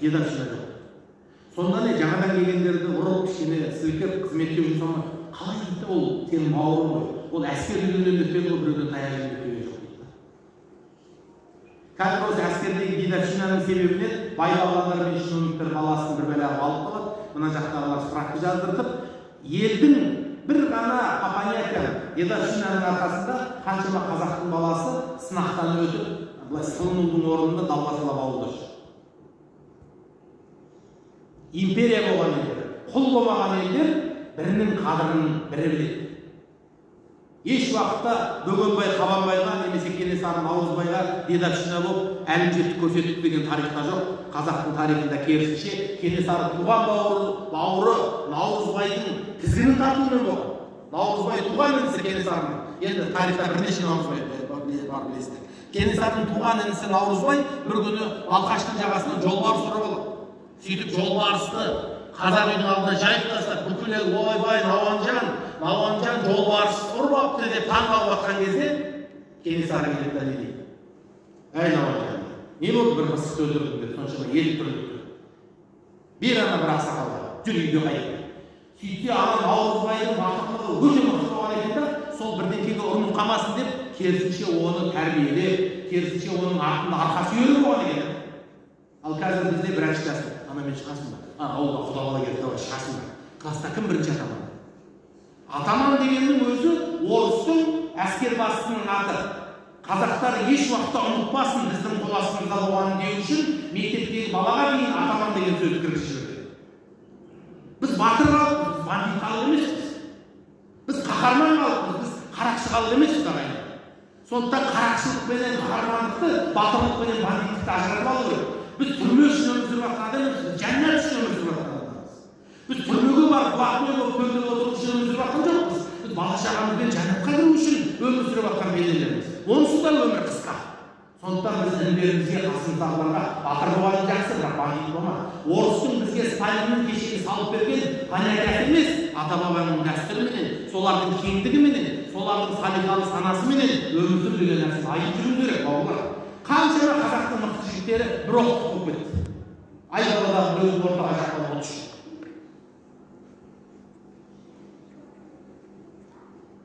Дедовщина жоқ. Сонда не жаңадан келгендерді ұрып кішкене сілкіп қызметке жұмсамай қалай дейді ол? Сенің бауырың ғой. Ол әскер үйренемін деп келді ғой біреуден таяқ деп келген жоқ дейді қазір осы әскердегі дедовщинаның себебінен бай мен чиновниктер баласын бір бәле алып қалады мына жақтағылар справка жаздыртып елдің бір ғана по понятиям дедовщинаның арқасында қаншама қазақтың баласы сынақтан өтіп былай сылынудың орнында далбасалап ауылда жүр империя болған елдер құл болмаған елдер бірінің қадірін бірі біледі. Еш уақытта бөгенбай қабанбайға немесе кенесары наурызбайға дедовщина болып әлімжетті көрсеттік деген тарихта жоқ. Қазақтың тарихында керісінше кенесары туған бауыры бауыры наурызбайдың тізгінін тартуымен болған. Наурызбай туған інісі кенесарының. Енді тарихта бірнеше наурызбай бар білесіздер. Кенесарының туған інісі наурызбай бір күні балқаштың жағасынан жолбарыс ұрып алады сөйтіп жолбарысты қазақ үйдің алдына жайып тастап бүкіл ел ойбай науанжан науанжан жолбарысты ұрып деп таң қалып жатқан кезде кенесары келеді да не дейді әй науанжан не болды бір мысықты өлтірдің деп соншама еліп тұр бер ана бір ақсақалға жүр үйге қайт сөйтсе ана наурызбайдың батырлығы өте мықты болған екен да сол бірдеңкеге ұрын қалмасын деп керісінше оны тәрбиелеп керісінше оның артында арқа сүйері болған екен. Ал қазір бізде бір очкасы анамен шығасың ба? Ауылға құда бала келді давай шығасың класста кім бірінші атаман атаман дегеннің өзі орыстың әскер басшысының аты қазақтар еш уақытта ұмытпасын біздің қол астымызда болғанын деу үшін мектептегі балаға дейін атаман деген сөзді кіргізіп жіберген біз батыр халықпыз бандит халық емеспіз біз қаһарман халықпыз біз қарақшы халық емеспіз ағайын сондықтан қарақшылық пенен қаһармандықты батырлық пенен бандиттікті ажыратып алу керек біз түрме үшін сүріп жатқан жәннат үшін өмір сүріп жатқан біз түрмеге барып бұлақпен көлдеп отыру үшін өмір сүріп жатқан жоқпыз біз бала шағамызбен жәннатқа кіру үшін өмір сүріп жатқан пенделерміз онсыз да өмір қысқа сондықтан біз інілерімізге қасымыздағыларға батыр болғаның жақсы бірақ бандит болма орыстың бізге сталиннің кешегі салып берген понятиясы емес ата бабаның дәстүріменен солардың кеңдігіменен солардың салиқалы санасыменен өмір сүр деген нәрсені айтып жүру керек бауырлар қаншама қазақтың мықты жігіттері бір оқтық болып кетті айдаладағы біреудің ортаға жақтан от ұшты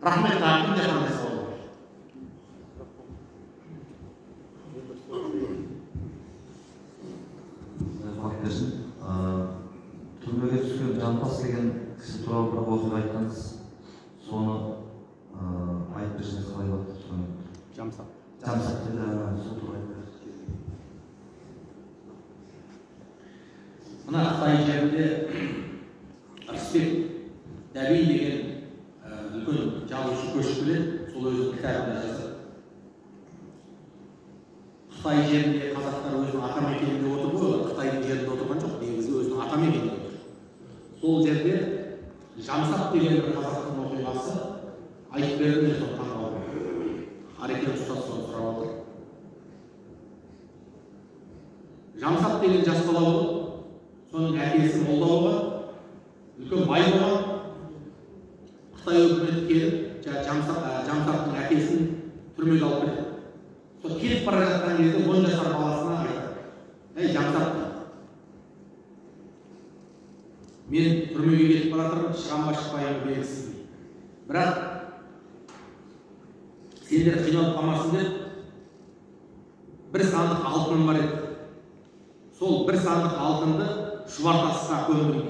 рахмет тағы кімде қандай сауал түрмеге түскен жантас деген кісі туралы бір оқиға айттыңыз соны айтып берсеңіз қалай болады жамсақ ана, сол туралы айтып берсеңіз. Мына қытай жерінде рысбек дәби деген үлкен жазушы көшіп келеді сол өзінің кітабында жазады қытай жерінде қазақтар өзінің атамекенінде отыр ғой қытайдың жерінде отырған жоқ негізі өзінің атамекенінде отыр сол жерде жамсақ деген бір қазақтың оқиғасы айтып бердім мен таңқалдым қарекен ұстаз соны сұрап отыр жамсақ деген жас бала болды соның молда болған үлкен бай болған қытай өкіметі келіп жамсақтың әкесін түрмеге алып кетеді сол кетіп бара жатқан кезде он жасар баласына айтады ей жамсақ мен түрмеге кетіп бара жатырмын шығам ба шықпаймын белгісіз бірақ сендер қиналып қалмасын деп бір сандық алтыным бар еді. Сол бір сандық алтынды шұбар тасқа көмдім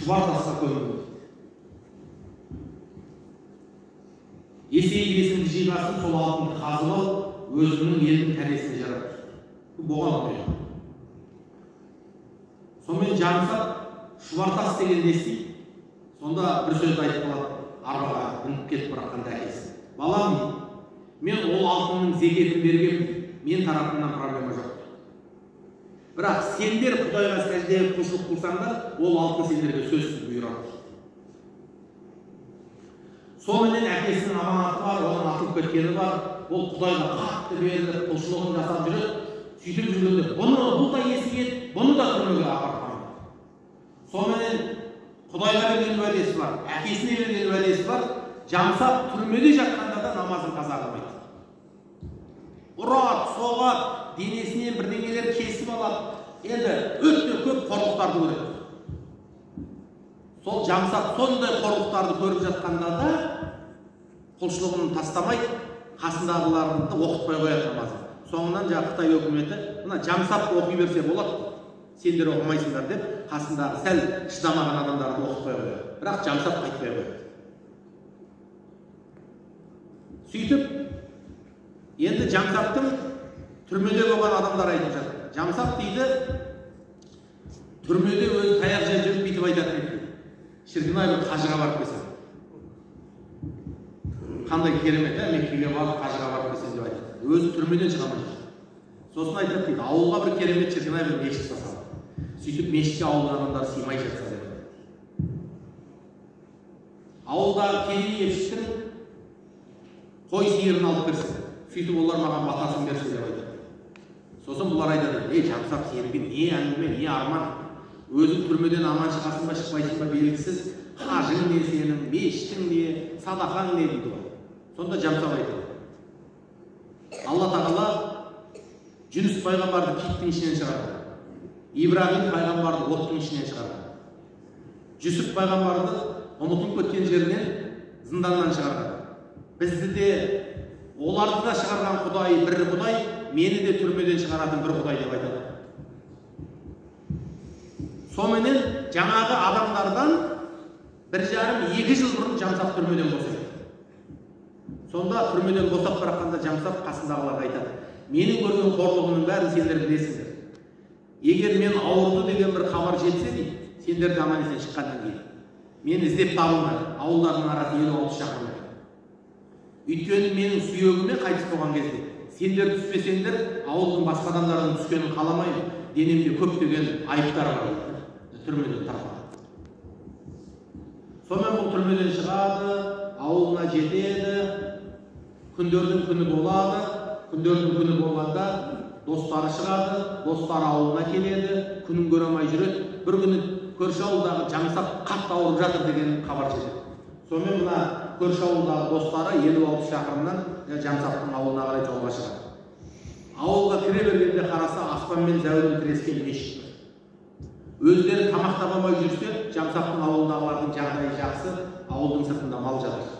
шұбар тасқа көмдім есейіп есіңді жиғасын сол алтынды қазып алып өзіңнің елдің кәдесіне жарат бұл болған оқиға сонымен жансақ шұбартас дегенді естиді сонда бір сөзді айтып қалады. Арбаға мініп кетіп бара жатқанда әкесі балам мен ол алтынның зекетін бергенмін. Мен тарапымнан проблема жоқ. Бірақ сендер құдайға сәжде құлшылық қылсаңдар ол алтын сендерге сөзсіз бұйырады. Соныменен әкесінің аманаты бар оның атылып кеткені бар. Ол құдайға қатты беріліп құлшылығын жасап жүреді сөйтіп жүргенде бұны бұл да бұны да түрмеге апарған соныменен құдайға берген уәдесі бар әкесіне берген уәдесі бар. Жамсап түрмеде жатқанда да намазын қаза қылмайды. Ұрады соғады. Денесінен бірдеңелер кесіп алады. Енді өте көп қорлықтарды көреді. Сол жамсап сондай қорлықтарды көріп жатқанда да құлшылығын тастамайды қасындағыларды оқытпай қояды намазын. Соңынан жаңағы қытай өкіметі мына жамсап оқи берсе болады сендер оқымайсыңдар деп қасындағы сәл шыдамаған адамдарды оқытпай қояды. Бірақ жамсап қайтпай қояды. Сөйтіп енді жамсаптың түрмеде болған адамдар айтып жатыр жамсап дейді түрмеде өзі таяқ жеп жүріп бүйтіп айтатын еді шіркін ай бір қажыға барып келсем қандай керемет ә меккеге барып қажыға барып келсем деп айтады өзі түрмеден шыға алмай жүр сосын айтады дейді ауылға бір керемет шіркін ай бір мешіт жасалды сөйтіп мешітке ауылдың адамдары сыймай жатса деп айтады ауылдағы кедей епшіктің қой сиырын алып берсін сөйтіп олар маған батасын берсін деп айтады сосын бұлар айтады ей жамсап сенікі не әңгіме не арман? Өзің түрмеден аман шығасың ба шықпайсың ба белгісіз? Қажың не сенің мешітің не садақаң не? дейді ғой сонда жамсап айтады. Алла тағала жүніс пайғамбарды киттің ішінен шығарды. Ибраһим пайғамбарды оттың ішінен шығарды. Жүсіп пайғамбарды ұмытылып кеткен жерінен зынданнан шығарған бізді де оларды да шығарған құдай бір құдай мені де түрмеден шығаратын бір құдай деп айтады. Соныменен жаңағы адамдардан бір жарым екі жыл бұрын жамсап түрмеден босайды. Сонда түрмеден босап бара жатқанда жамсап қасындағыларға айтады. Менің көрген қорлығымның бәрін сендер білесіңдер. Егер мен ауырды деген бір хабар жетсе дейді сендер де аман есен шыққаннан кейін. Мені іздеп табыңдар ауылдардың арасы елу алпыс шақырым. Өйткені менің сүйегіме қайтыс болған кезде сендер түспесеңдер ауылдың басқа адамдарының түскенін қаламаймын денемде көптеген айыптар бар түрмеден тарқады сонымен бұл түрмеден шығады ауылына жетеді күндердің күні болады күндердің күні болғанда достары шығады достары ауылына келеді күнін көре алмай жүреді бір күні көрші ауылдағы жамсап қатты ауырып жатыр деген хабар жетеді сонымен мына көрші ауылдағы достары елу алпыс шақырымнан жамсаптың ауылына қарай жолға шығады ауылға кіре бергенде қараса аспанмен зәулім тірескен мешіт тұр өздері тамақ таба алмай жүрсе жамсаптың ауылындағылардың жағдайы жақсы ауылдың сыртында мал жатыр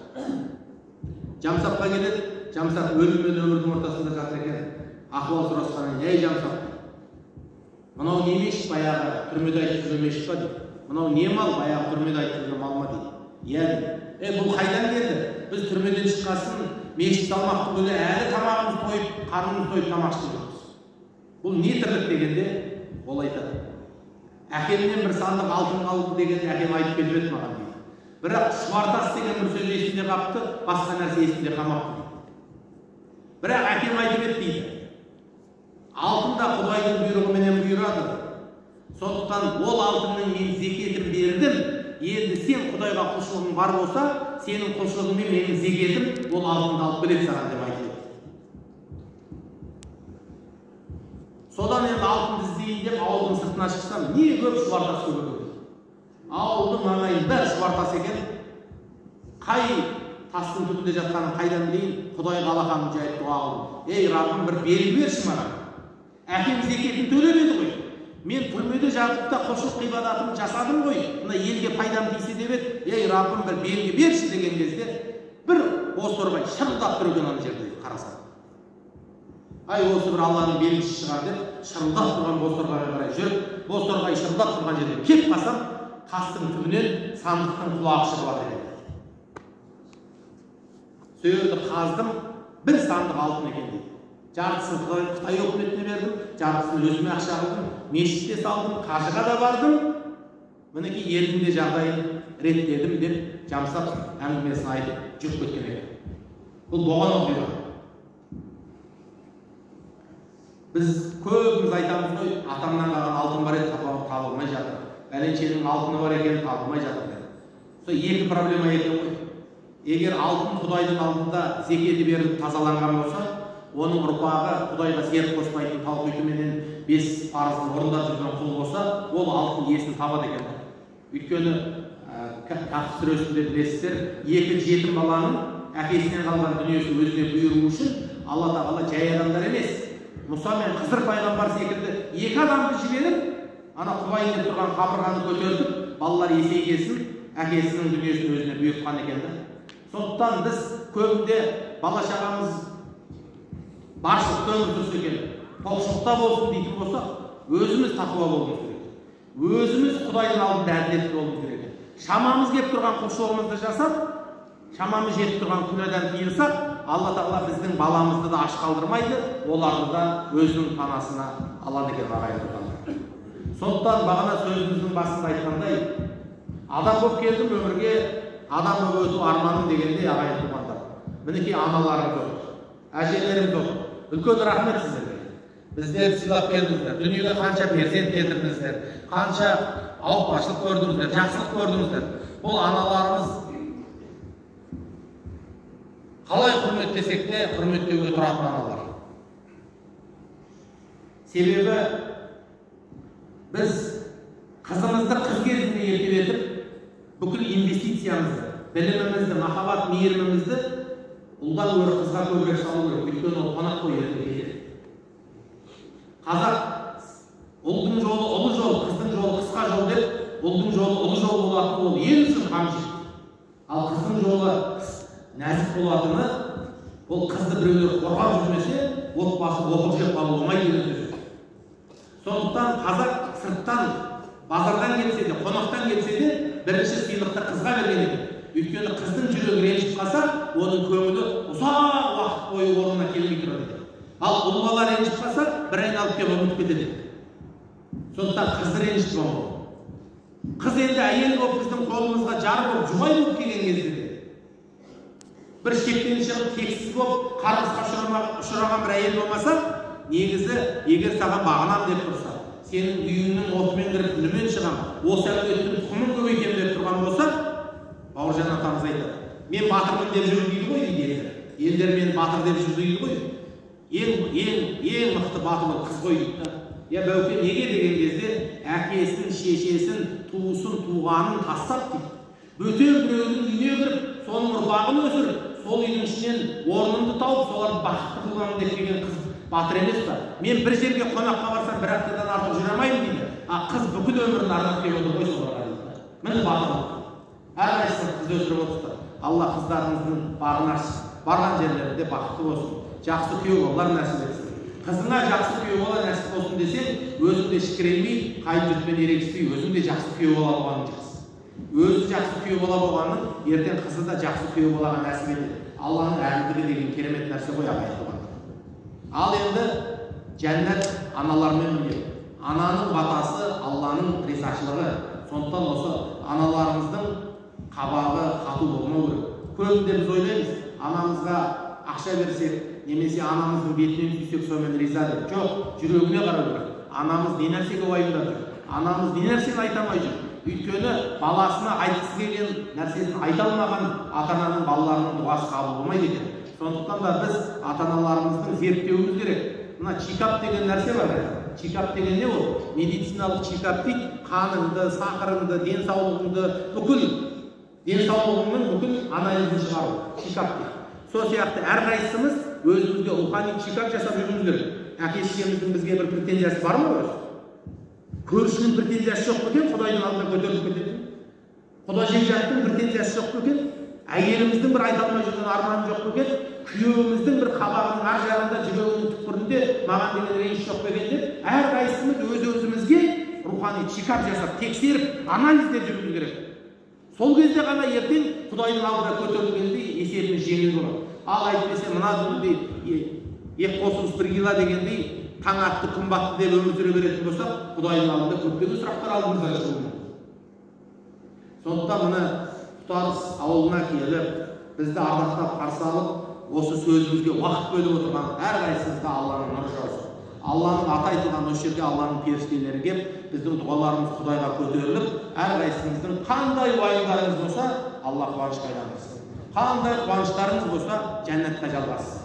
жамсапқа келеді жамсап өлім мен өмірдің ортасында жатыр екен ахуал сұрасқаннан ей жамсап мынау не мешіт баяғы түрмеде жүрген мешіт па дейді мынау не мал баяғы түрмеде жүрген мал ма дейді иә дейді е бұл қайдан келді біз түрмеден шыққасын мешіт салмақты күні әлі тамағымыз тойып қарнымыз тойып тамақ ішіп жүрміз бұл не тірлік дегенде ол айтады. Әкемнен бір сандық алтын қалды дегенде әкем айтып кетіп еді маған дейді. Бірақ шұбартас деген бір сөз есімде қалыпты басқа нәрсе есімде қалмапты бірақ әкем айтып еді дейді. Алтын да құдайдың бұйрығыменен бұйырады. Сондықтан ол алтынның мен зекетін бердім енді сен құдайға құлшылығың бар болса сенің құлшылығың мен менің зекетім ол алтынды алып келеді саған деп айтып содан енді алтынды іздейін деп ауылдың сыртына шықсам не көп шұбартас екен ауылдың маңайы бәрі шұбартас екен. Қай тастың түбінде жатқанын қайдан білейін? Құдайға алақанымды жайып дұға қылдым ей раббым бір белгі берші маған. Әкем зекетін төлемеді ғой. Мен түрмеде жатып та құлшылық ғибадатымды жасадым ғой мына елге пайдам тисе деп еді ей раббым бір белгі берші деген кезде бір бозторғай шырылдап тұр екен ана жерде қарасам ай осы бір алланың белгісі шығар деп шырылдап тұрған бозторғайға қарай жүріп бозторғай шырылдап тұрған жерге келіп қалсам тастың түбінен сандықтың құлағы шығып жатыр екен сол жерді қаздым бір сандық алтын екен дейді жартысын қытай, өкіметіне бердім жартысын өзіме ақша қылдым мешітте салдым қажыға да бардым. Мінекей елдің де жағдайын реттедім деп жамсап әңгімесін айтып жүріп кеткен екен. Бұл болған оқиға біз көбіміз айтамыз ғой атамнан қалған алтын бар еді табылмай жатыр. Бәленшенің алтыны бар екен табылмай жатыр деп сол екі проблема екен ғой. Егер алтын құдайдың алдында зекеті беріліп тазаланған болса оның ұрпағы құдайға серік қоспайтын тауқетіменен бес парызын орындап жүрген құл болса ол алтын иесін табады екен өйткені каф сүресінде білесіздер екі жетім баланың әкесінен қалған дүниесі өзіне бұйыру үшін алла тағала жай адамдар емес. Мұса мен қызыр пайғамбар секілді екі адамды жіберіп ана құбайын деп тұрған қабырғаны көтертіп балалар есейгесін әкесінің дүниесін өзіне бұйыртқан екен да. Сондықтан біз көбінде бала шағамыз баршылықта өмір сүрсе екен. Тоқшылықта болсын дейтін болсақ өзіміз тақуа болуымыз керек. Өзіміз құдайдың алдында әділетті болуымыз керек. Шамамыз келіп тұрған құлшылығымызды жасап шамамыз жетіп тұрған күнәдан тыйылсақ алла тағала біздің баламызды да аш қалдырмайды оларды да өзінің панасына алады екен сондықтан бағана сөзіміздің басында айтқандай адам болып келдім өмірге адам болып өту арманым дегендей ағайын туғандар мінекей аналарымыз отыр әжелеріміз отыр үлкен рахмет сіздерге. Біздерді сыйлап келдіңіздер дүниеге қанша перзент келтірдіңіздер қанша ауыртпашылық көрдіңіздер жақсылық көрдіңіздер. Бұл аналарымыз қалай құрметтесек те құрметтеуге тұратын аналар. Себебі біз қызымызды қыз кезінде еркелетіп бүкіл инвестициямызды білімімізді махаббат мейірімімізді ұлдан гөрі қызға көбірек салу керек өйткені ол қонақ қой кетеді қазақ ұлдың жолы ұлы жол қыздың жолы қысқа жол деп ұлдың жолы ұлы жол болатыны ол ел үшін қамшы ал қыздың жолы нәзік болатыны ол қызды біреулер қорғап жүрмесе отбасы опық жеп қалу оңай деген сөз сондықтан қазақ сырттан базардан келсе де қонақтан келсе де бірінші сыйлықты қызға берген екен өйткені қыздың жүрегі ренжіп қалса оның көңілі ұзақ уақыт бойы орнына келмей тұрады. Екен ал ұл бала ренжіп қалса бір айналып келіп ұмытып кетеді. Сондықтан қызды ренжітіп қыз енді әйел болып біздің қолымызға жар болып жұбай болып келген кезде де бір шектен шығып тексіз болып қарғысқа ұшыраған бір әйел болмаса негізі егер саған бағынамын деп тұрса сенің үйіңнің отымен кіріп гүлімен шығамын осы әулеттің тұқымын көбейтемін деп тұрған болса бауыржан атамыз айтады мен батырмын деп жүрмін дейді ғой дейді елдер. Елдер мені батыр деп жүр дейді ғой. Ең ең ең мықты батыр ол қыз ғой дейді да иә бәуке неге? деген кезде әкесін шешесін туысын туғанын тастап дейді. Бөтен біреудің үйіне кіріп соның ұрпағын өсіріп сол үйдің ішінен орнымды тауып соларды бақытты қыламын деп келген қыз батыр емес па? Мен бір жерге қонаққа барсам бір аптадан артық жүре алмаймын дейді. А қыз бүкіл өмірін арнап келіп отыр ғой соларға міне батырлық әрқайсысын қыз өсіріп отырсыздар алла қыздарыңыздың бағын ашсын барған жерлерінде бақытты болсын жақсы күйеу балалар нәсіп етсін қызыңа жақсы күйеу бала нәсіп болсын десең өзің де шікіреймей қайын жұртпен ерегіспей өзің де жақсы күйеу бала болғаның жақсы. Өзі жақсы күйеу бала болғанның ертең қызы да жақсы күйеу балаға нәсіп етеді алланың әділдігі деген керемет нәрсе ғой ағайын ал енді жәннат аналармен бірге. Ананың батасы алланың ризашылығы. Сондықтан осы аналарымыздың қабағы қату болмау керек. Көбінде біз ойлаймыз анамызға ақша берсек немесе анамыздың бетінен сүйсек сонымен риза деп. Жоқ жүрегіне қарау керек. Анамыз не нәрсеге уайымдап жүр? Анамыз не нәрсені айта алмай жүр? Өйткені баласына айтқысы келген нәрсесін айта алмаған ата ананың балаларының дұғасы қабыл болмайды екен. Сондықтан да біз ата аналарымыздың зерттеуіміз керек. Мына чикап деген нәрсе бар чикап деген не ол? Медициналық чикап дейді. Қаныңды сахарыңды денсаулығыңды бүкіл денсаулығыңның бүкіл анализін шығару чикап дейді. Сол сияқты әрқайсымыз өзімізге рухани чикап жасап жүруіміз керек. Әке шешеміздің бізге бір претензиясы бар ма өзі көршінің претензиясы жоқ па екен? Құдайдың алдында көтеріліп кететін? Құда жекжаттың претензиясы жоқ па екен? Әйеліміздің бір айта алмай жүрген арманы жоқ па екен? Күйеуіміздің бір қабағының ар жағында жүрегінің түкпірінде маған деген реніш жоқ па екен деп әрқайсымыз өз өзімізге рухани чекап жасап тексеріп анализдеп жүруіміз керек. Сол кезде ғана ертең құдайдың алдына көтерілгенде есебіміз жеңіл болады. Ал әйтпесе мына дүниеде екі қосымыз бір кило дегендей таң атты күн батты деп өмір сүре беретін болсақ құдайдың алдында көптеген сұрақтар алдымызға шығуы сондықтан міне тұтас ауылына келіп бізді ардақтап қарсы алып осы сөзімізге уақыт бөліп отырған әрқайсымызға алланың нұры жаусын алланың аты айтылған осы жерге алланың періштелері келіп біздің дұғаларымыз құдайға көтеріліп әрқайсымыздың қандай уайымдарымыз болса алла қуанышқа айналдырсын қандай қуаныштарыңыз болса жәннатқа жалғассын